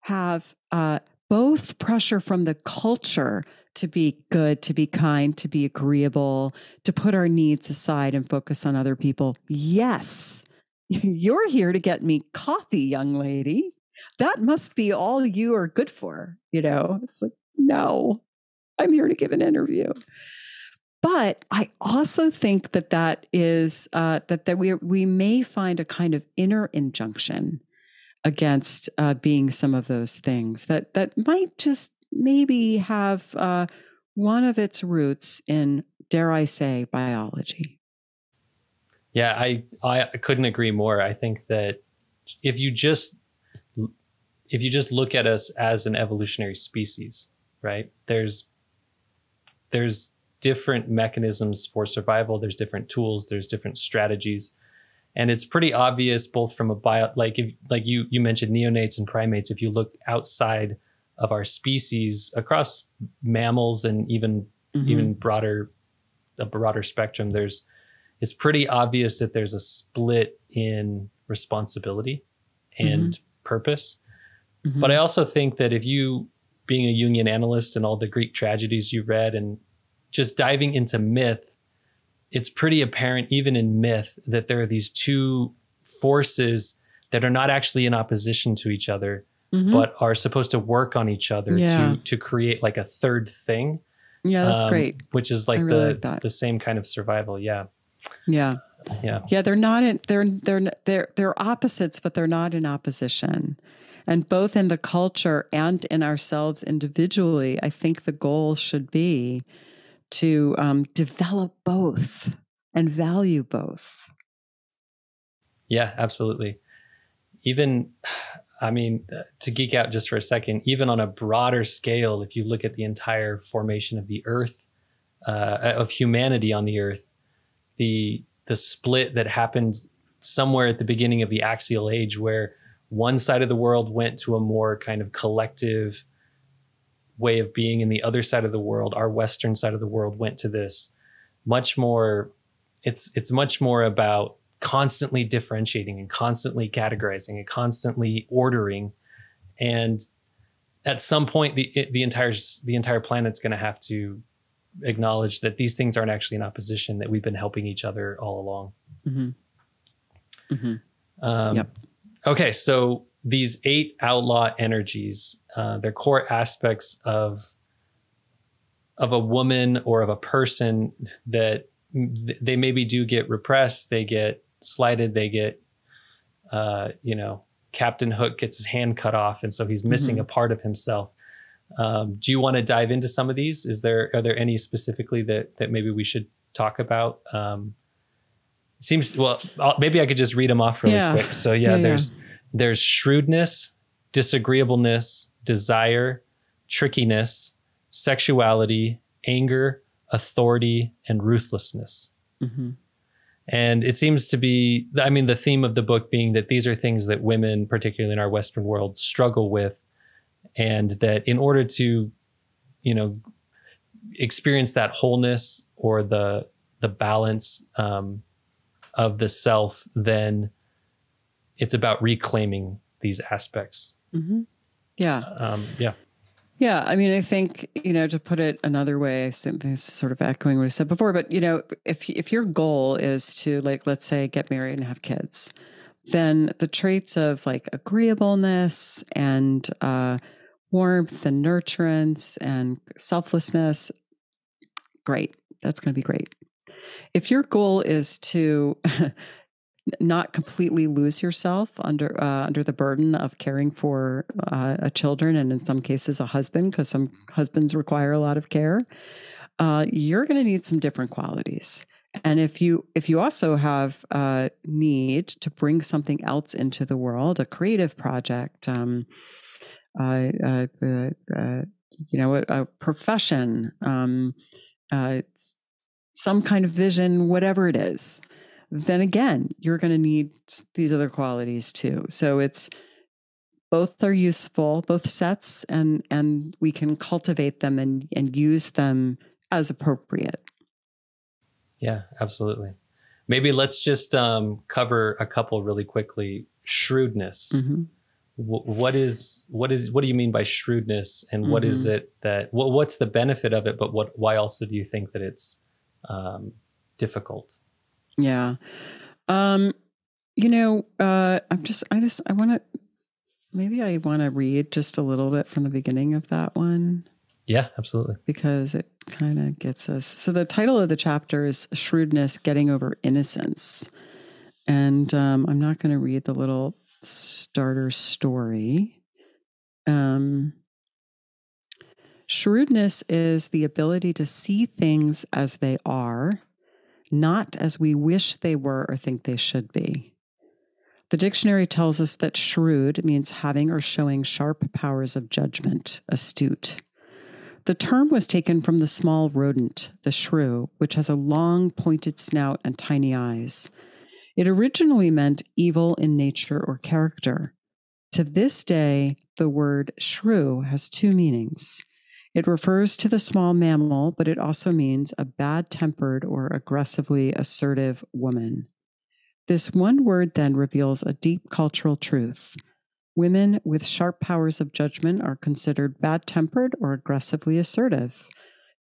have uh, both pressure from the culture to be good, to be kind, to be agreeable, to put our needs aside and focus on other people. Yes, (laughs) you're here to get me coffee, young lady. That must be all you are good for. You know, it's like, no, I'm here to give an interview. But I also think that that is uh, that that we we may find a kind of inner injunction against uh, being some of those things that that might just maybe have uh, one of its roots in dare I say biology. Yeah, I I couldn't agree more. I think that if you just if you just look at us as an evolutionary species, right? There's there's different mechanisms for survival, there's different tools, there's different strategies and it's pretty obvious both from a bio like if like you you mentioned neonates and primates if you look outside of our species across mammals and even mm-hmm. even broader a broader spectrum there's it's pretty obvious that there's a split in responsibility and mm-hmm. purpose mm-hmm. but i also think that if you being a Jungian analyst and all the greek tragedies you've read and just diving into myth it's pretty apparent, even in myth, that there are these two forces that are not actually in opposition to each other, mm-hmm. but are supposed to work on each other yeah. to to create like a third thing. Yeah, that's um, great. Which is like really the like the same kind of survival. Yeah. Yeah. Yeah. Yeah, they're not in they're they're they're they're opposites, but they're not in opposition. And both in the culture and in ourselves individually, I think the goal should be to um, develop both and value both. Yeah, absolutely. Even, I mean, uh, to geek out just for a second, even on a broader scale, if you look at the entire formation of the earth, uh, of humanity on the earth, the the split that happened somewhere at the beginning of the axial age where one side of the world went to a more kind of collective way of being and the other side of the world our western side of the world went to this much more it's it's much more about constantly differentiating and constantly categorizing and constantly ordering and at some point the the entire the entire planet's going to have to acknowledge that these things aren't actually in opposition that we've been helping each other all along mm-hmm. Mm-hmm. Um, yep. okay so these eight outlaw energies uh, they're core aspects of of a woman or of a person that they maybe do get repressed they get slighted they get uh, you know captain hook gets his hand cut off and so he's missing mm-hmm. a part of himself um, do you want to dive into some of these is there are there any specifically that that maybe we should talk about um, seems well I'll, maybe i could just read them off really yeah. quick so yeah, yeah there's yeah. there's shrewdness disagreeableness desire trickiness sexuality anger authority and ruthlessness mm-hmm. And it seems to be, I mean, the theme of the book being that these are things that women, particularly in our Western world, struggle with. And that in order to, you know, experience that wholeness or the, the balance um, of the self, then it's about reclaiming these aspects. Mm-hmm. Yeah. Um, yeah. Yeah, I mean, I think you know to put it another way, I think this is sort of echoing what I said before. But you know, if if your goal is to like, let's say, get married and have kids, then the traits of like agreeableness and uh, warmth and nurturance and selflessness, great. That's going to be great. If your goal is to (laughs) not completely lose yourself under uh, under the burden of caring for uh, a children and in some cases a husband because some husbands require a lot of care uh, you're going to need some different qualities. And if you if you also have a need to bring something else into the world a creative project um, uh, uh, uh, you know a, a profession um, some kind of vision whatever it is then again, you're going to need these other qualities too. So it's both are useful, both sets, and and we can cultivate them and and use them as appropriate. Yeah, absolutely. Maybe let's just um, cover a couple really quickly. Shrewdness. Mm-hmm. what is what is what do you mean by shrewdness, and what mm-hmm. is it that well, what's the benefit of it? But what why also do you think that it's um, difficult? Yeah. Um, you know, uh, I'm just, I just, I want to, maybe I want to read just a little bit from the beginning of that one. Yeah, absolutely. Because it kind of gets us. So the title of the chapter is Shrewdness Getting Over Innocence. And um, I'm not going to read the little starter story. Um, shrewdness is the ability to see things as they are not as we wish they were or think they should be. The dictionary tells us that shrewd means having or showing sharp powers of judgment, astute. The term was taken from the small rodent, the shrew, which has a long, pointed snout and tiny eyes. It originally meant evil in nature or character. To this day, the word shrew has two meanings. It refers to the small mammal, but it also means a bad tempered or aggressively assertive woman. This one word then reveals a deep cultural truth. Women with sharp powers of judgment are considered bad tempered or aggressively assertive.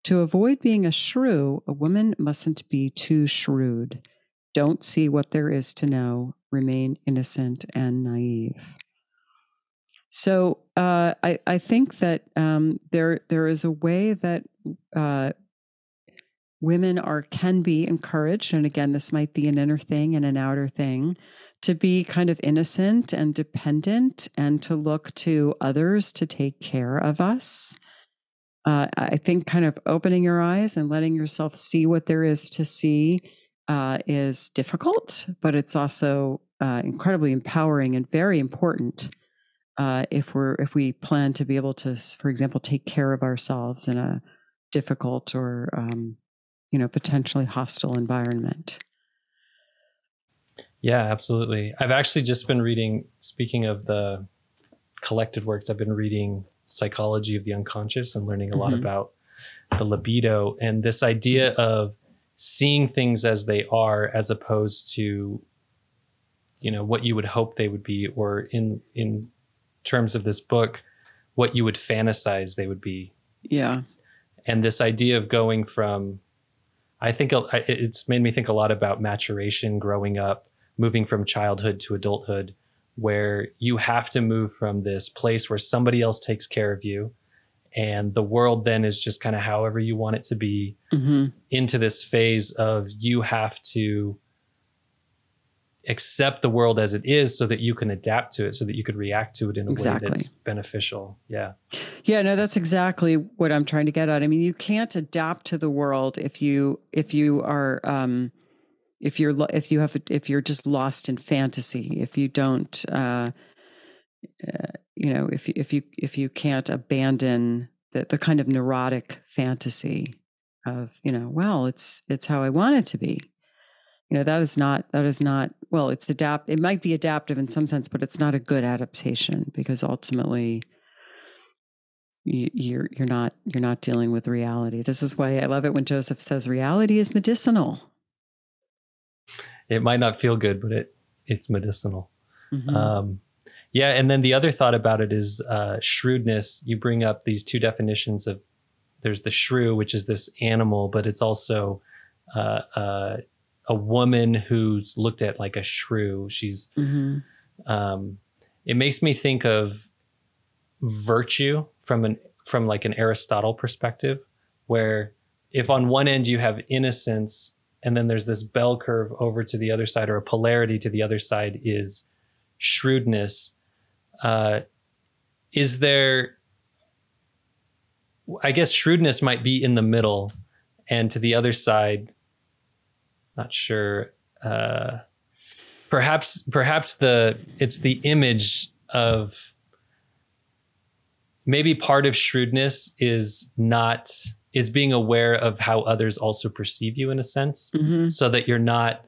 To avoid being a shrew, a woman mustn't be too shrewd. Don't see what there is to know, remain innocent and naive. So uh, I, I think that um, there there is a way that uh, women are can be encouraged, and again, this might be an inner thing and an outer thing, to be kind of innocent and dependent, and to look to others to take care of us. Uh, I think kind of opening your eyes and letting yourself see what there is to see uh, is difficult, but it's also uh, incredibly empowering and very important uh, if we're if we plan to be able to, for example, take care of ourselves in a difficult or um, you know potentially hostile environment. Yeah, absolutely. I've actually just been reading, speaking of the collected works, I've been reading Psychology of the Unconscious and learning a lot Mhm. about the libido and this idea of seeing things as they are as opposed to you know what you would hope they would be or in in terms of this book what you would fantasize they would be Yeah. and this idea of going from i think it's made me think a lot about maturation growing up moving from childhood to adulthood where you have to move from this place where somebody else takes care of you and the world then is just kind of however you want it to be hmm into this phase of you have to accept the world as it is so that you can adapt to it so that you could react to it in a Exactly. way that's beneficial yeah Yeah, no, that's exactly what I'm trying to get at. I mean, you can't adapt to the world if you if you are um, if you're if you have if you're just lost in fantasy. If you don't, uh, uh, you know, if you- if you if you can't abandon the the kind of neurotic fantasy of you know, well, it's it's how I want it to be. You know, that is not that is not well. It's adapt. It might be adaptive in some sense, but it's not a good adaptation because ultimately you, you're you're not you're not dealing with reality. This is why I love it when Joseph says reality is medicinal. it might not feel good but it it's medicinal Mhm. Um, yeah, and then the other thought about it is uh, shrewdness. You bring up these two definitions of there's the shrew, which is this animal, but it's also uh, uh, a woman who's looked at like a shrew. She's Mhm. um, it makes me think of virtue from an from like an Aristotle perspective, where if on one end you have innocence and then there's this bell curve over to the other side or a polarity to the other side is shrewdness uh, is there i guess shrewdness might be in the middle and to the other side not sure uh, perhaps perhaps the it's the image of maybe part of shrewdness is not is being aware of how others also perceive you in a sense Mhm. so that you're not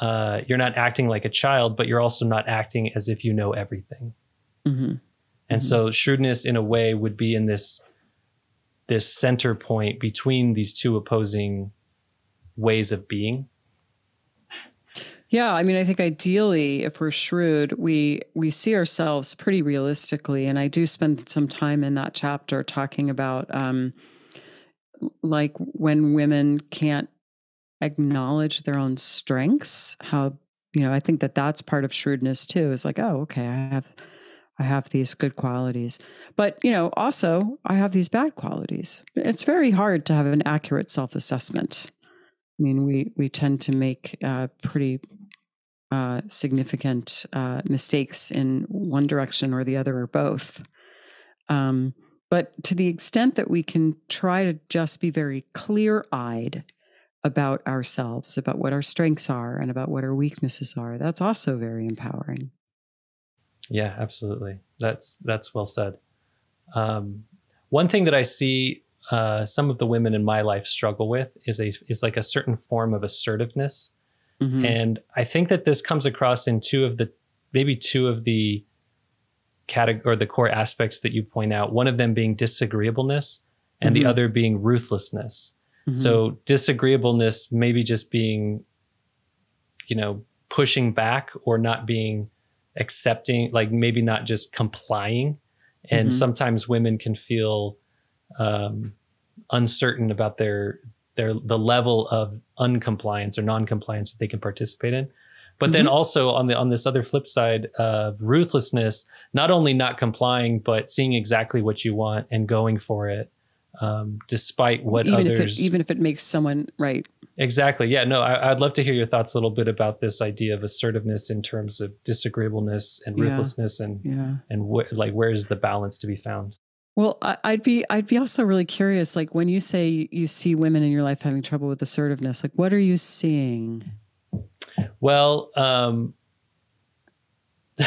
uh, you're not acting like a child but you're also not acting as if you know everything Mhm. and Mhm. so shrewdness in a way would be in this this center point between these two opposing ways of being Yeah, I mean, I think ideally, if we're shrewd, we we see ourselves pretty realistically, and I do spend some time in that chapter talking about, um, like when women can't acknowledge their own strengths. How you know, I think that that's part of shrewdness too. Is like, oh, okay, I have I have these good qualities, but you know, also I have these bad qualities. It's very hard to have an accurate self assessment. I mean, we we tend to make uh, pretty uh, significant uh, mistakes in one direction or the other or both. Um, but to the extent that we can try to just be very clear eyed about ourselves, about what our strengths are, and about what our weaknesses are, that's also very empowering. Yeah, absolutely. That's that's well said. Um, one thing that I see uh, some of the women in my life struggle with is a is like a certain form of assertiveness, Mhm. and I think that this comes across in two of the maybe two of the category or the core aspects that you point out. One of them being disagreeableness, and Mhm. the other being ruthlessness. Mhm. So disagreeableness maybe just being, you know, pushing back or not being accepting, like maybe not just complying. And Mhm. sometimes women can feel um, uncertain about their their the level of uncompliance or non-compliance that they can participate in. But then Mhm. also on the on this other flip side of ruthlessness, not only not complying, but seeing exactly what you want and going for it, um, despite what even others. if it even if it makes someone right. exactly, yeah. No, I, I'd love to hear your thoughts a little bit about this idea of assertiveness in terms of disagreeableness and Yeah. ruthlessness, and Yeah. and wh- like where is the balance to be found? Well, I- I'd be I'd be also really curious. Like when you say you see women in your life having trouble with assertiveness, like what are you seeing? Well, um, (laughs)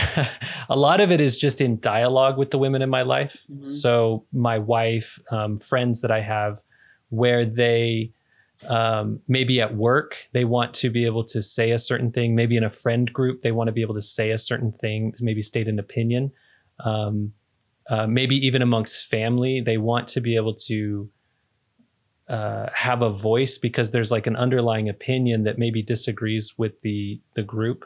a lot of it is just in dialogue with the women in my life. Mhm. So, my wife, um, friends that I have, where they Um, maybe at work, they want to be able to say a certain thing. Maybe in a friend group, they want to be able to say a certain thing, maybe state an opinion. Um, uh, maybe even amongst family, they want to be able to uh, have a voice because there's like an underlying opinion that maybe disagrees with the the group.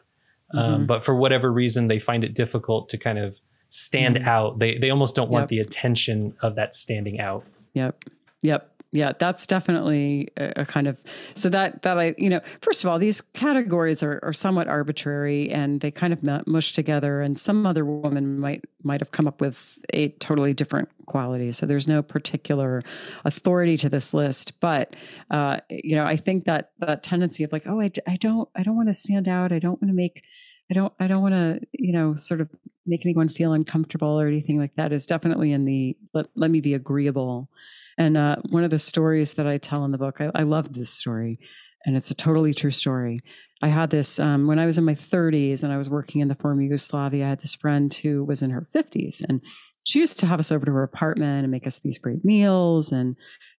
Um, mm-hmm. But for whatever reason, they find it difficult to kind of stand mm-hmm. out. They they almost don't want yep. the attention of that standing out. Yep. Yep yeah that's definitely a, kind of so that that i you know first of all these categories are, are somewhat arbitrary and they kind of mush together and some other woman might might have come up with a totally different quality. So there's no particular authority to this list but uh, you know i think that that tendency of like oh i, I don't i don't want to stand out. I don't want to make i don't i don't want to you know sort of make anyone feel uncomfortable or anything like that is definitely in the let, let me be agreeable and uh, one of the stories that I tell in the book, I, I love this story, and it's a totally true story. I had this um, when I was in my 30s and I was working in the former Yugoslavia. I had this friend who was in her 50s, and she used to have us over to her apartment and make us these great meals. And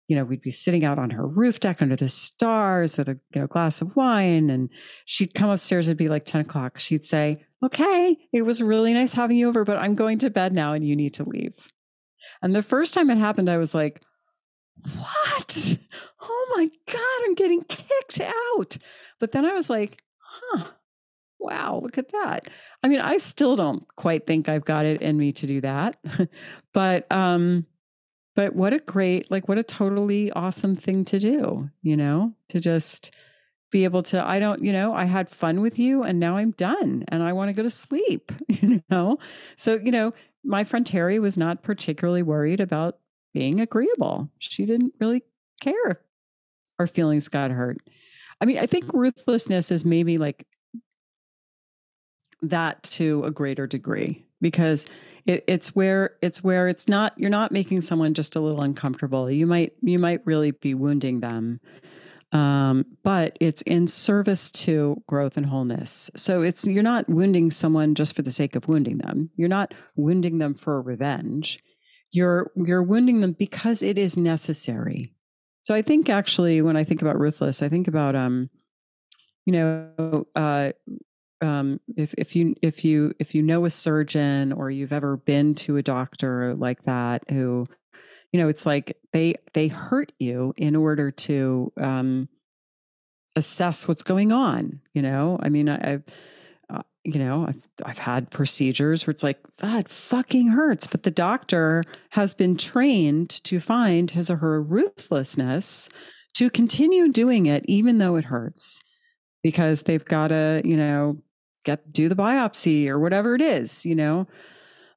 you know, we'd be sitting out on her roof deck under the stars with a you know, glass of wine. And she'd come upstairs. It'd be like 10 o'clock. She'd say, Okay, it was really nice having you over, but I'm going to bed now and you need to leave. And the first time it happened, I was like, what? Oh my God, I'm getting kicked out. But then I was like, huh, wow, look at that. I mean, I still don't quite think I've got it in me to do that. (laughs) but, um, but what a great, like, what a totally awesome thing to do, you know, to just be able to, I don't, you know, I had fun with you and now I'm done and I want to go to sleep, (laughs) you know? So, you know, my friend Terry was not particularly worried about being agreeable. She didn't really care if our feelings got hurt. I mean, I think ruthlessness is maybe like that to a greater degree because it, it's where it's where it's not you're not making someone just a little uncomfortable. You might you might really be wounding them. Um, but it's in service to growth and wholeness. So it's you're not wounding someone just for the sake of wounding them. You're not wounding them for revenge you're you're wounding them because it is necessary. So i think actually when i think about ruthless i think about um you know uh um if if you if you if you know a surgeon or you've ever been to a doctor like that who you know it's like they they hurt you in order to um assess what's going on you know? I mean I, i've you know, I've, I've had procedures where it's like, that fucking hurts. But the doctor has been trained to find his or her ruthlessness to continue doing it, even though it hurts, because they've got to, you know, get do the biopsy or whatever it is, you know.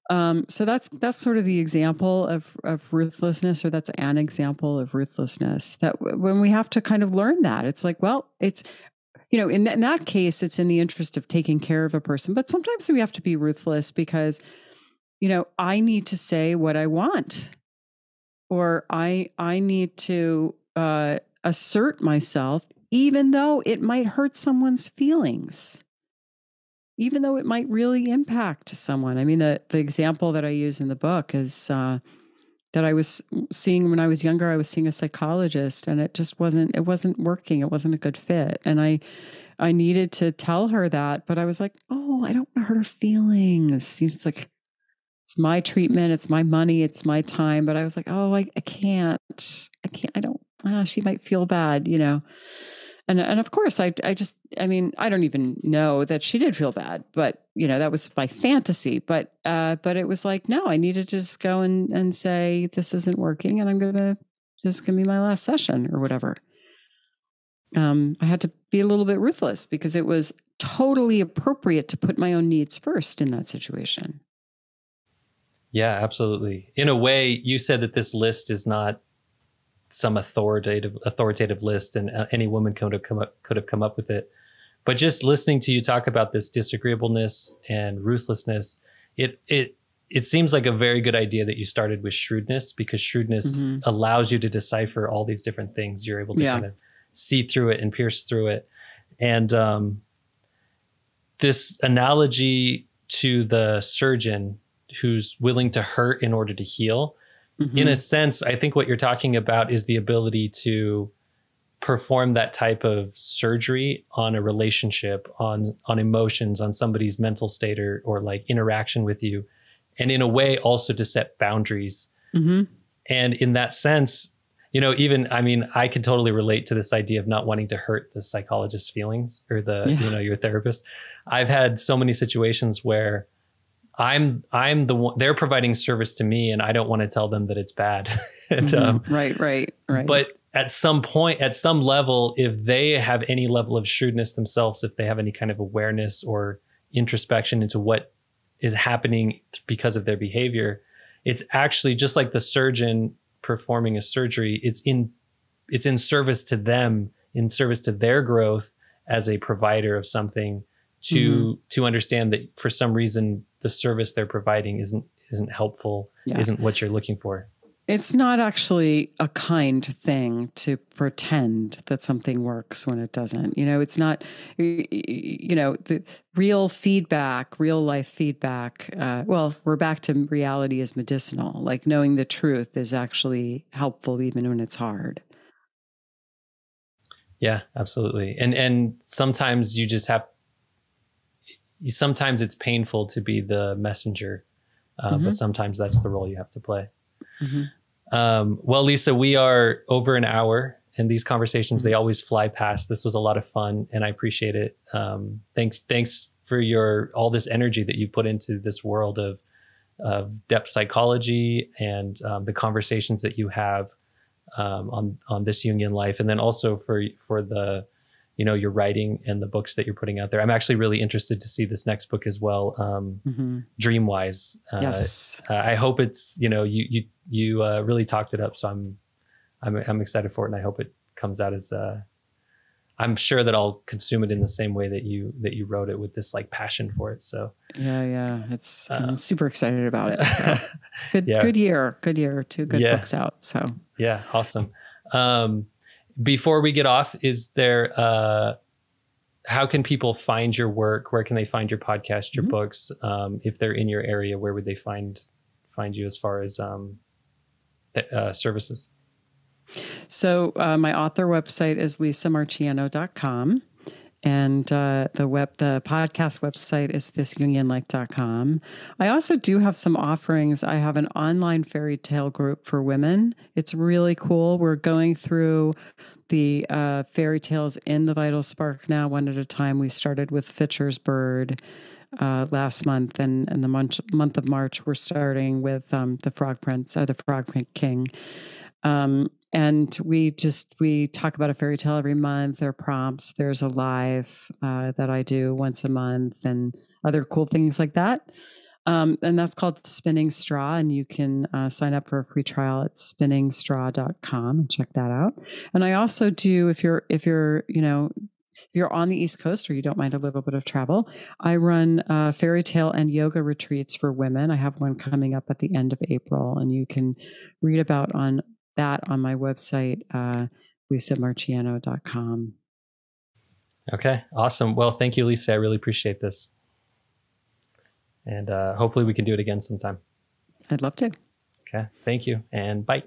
Um, so that's that's sort of the example of of ruthlessness, or that's an example of ruthlessness. That when we have to kind of learn that, it's like, well, it's you know, in, th- in that case, it's in the interest of taking care of a person. But sometimes we have to be ruthless because, you know, I need to say what I want, or I I need to uh, assert myself, even though it might hurt someone's feelings, even though it might really impact someone. I mean, the the example that I use in the book is. Uh, that I was seeing when I was younger. I was seeing a psychologist, and it just wasn't it wasn't working. It wasn't a good fit, and I I needed to tell her that, but I was like, oh, I don't want to hurt her feelings. Seems like it's my treatment, it's my money, it's my time. But I was like, oh, I, I can't, I can't, I don't. Ah, she might feel bad, you know and and of course I I just I mean I don't even know that she did feel bad, but you know that was my fantasy. But uh, but it was like no, I needed to just go and and say this isn't working, and I'm gonna just give me my last session or whatever. Um, I had to be a little bit ruthless because it was totally appropriate to put my own needs first in that situation. Yeah, absolutely. In a way, you said that this list is not some authoritative authoritative list, and uh, any woman could have come up could have come up with it. But just listening to you talk about this disagreeableness and ruthlessness, it it it seems like a very good idea that you started with shrewdness because shrewdness mm-hmm. allows you to decipher all these different things. You're able to yeah. kind of see through it and pierce through it. And um, this analogy to the surgeon who's willing to hurt in order to heal Mm-hmm. In a sense, I think what you're talking about is the ability to perform that type of surgery on a relationship, on on emotions, on somebody's mental state or or like interaction with you, and in a way also to set boundaries. Mm-hmm. And in that sense, you know, even I mean, I can totally relate to this idea of not wanting to hurt the psychologist's feelings or the yeah. you know your therapist. I've had so many situations where I'm I'm the one they're providing service to me, and I don't want to tell them that it's bad. (laughs) and, mm-hmm. um, right, right, right. But at some point, at some level, if they have any level of shrewdness themselves, if they have any kind of awareness or introspection into what is happening because of their behavior, it's actually just like the surgeon performing a surgery. It's in it's in service to them, in service to their growth as a provider of something to mm-hmm. to understand that for some reason the service they're providing isn't isn't helpful, yeah. isn't what you're looking for. It's not actually a kind thing to pretend that something works when it doesn't. You know, it's not, you know, the real feedback, real life feedback. Uh, well, we're back to reality is medicinal. Like knowing the truth is actually helpful even when it's hard. Yeah, absolutely. And and sometimes you just have sometimes it's painful to be the messenger, uh, mm-hmm. but sometimes that's the role you have to play. Mm-hmm. Um, well, Lisa, we are over an hour, and these conversations they always fly past. This was a lot of fun, and I appreciate it. Um, thanks, thanks for your all this energy that you put into this world of of depth psychology and um, the conversations that you have um, on on This Jungian Life, and then also for for the you know your writing and the books that you're putting out there. I'm actually really interested to see this next book as well, um, mm-hmm. Dreamwise. Uh, yes, uh, I hope it's you know you you you uh, really talked it up, so I'm I'm I'm excited for it, and I hope it comes out as. Uh, I'm sure that I'll consume it in the same way that you that you wrote it with this like passion for it. So yeah, yeah, it's I'm uh, super excited about it. So. (laughs) good, yeah. good year, good year, two good yeah. books out. So yeah, awesome. Um, before we get off, is there uh, how can people find your work? Where can they find your podcast, your mm-hmm. books? Um, if they're in your area, where would they find find you as far as um, uh, services? So uh, my author website is lisamarchiano.com. And uh, the web, the podcast website is thisjungianlife.com. I also do have some offerings. I have an online fairy tale group for women. It's really cool. We're going through the uh, fairy tales in the Vital Spark now, one at a time. We started with Fitcher's Bird uh, last month, and in the month month of March, we're starting with um, the Frog Prince, or uh, the Frog King. Um, and we just we talk about a fairy tale every month. There are prompts. There's a live uh, that i do once a month and other cool things like that. Um, and that's called spinning straw and you can uh, sign up for a free trial at spinningstraw.com and check that out. And i also do if you're if you're you know if you're on the East Coast or you don't mind a little bit of travel, I run uh, fairy tale and yoga retreats for women. I have one coming up at the end of April, and you can read about on that on my website, uh, lisamarchiano.com. Okay, awesome. Well, thank you, Lisa. I really appreciate this. And uh, hopefully we can do it again sometime. I'd love to. Okay, thank you, and bye.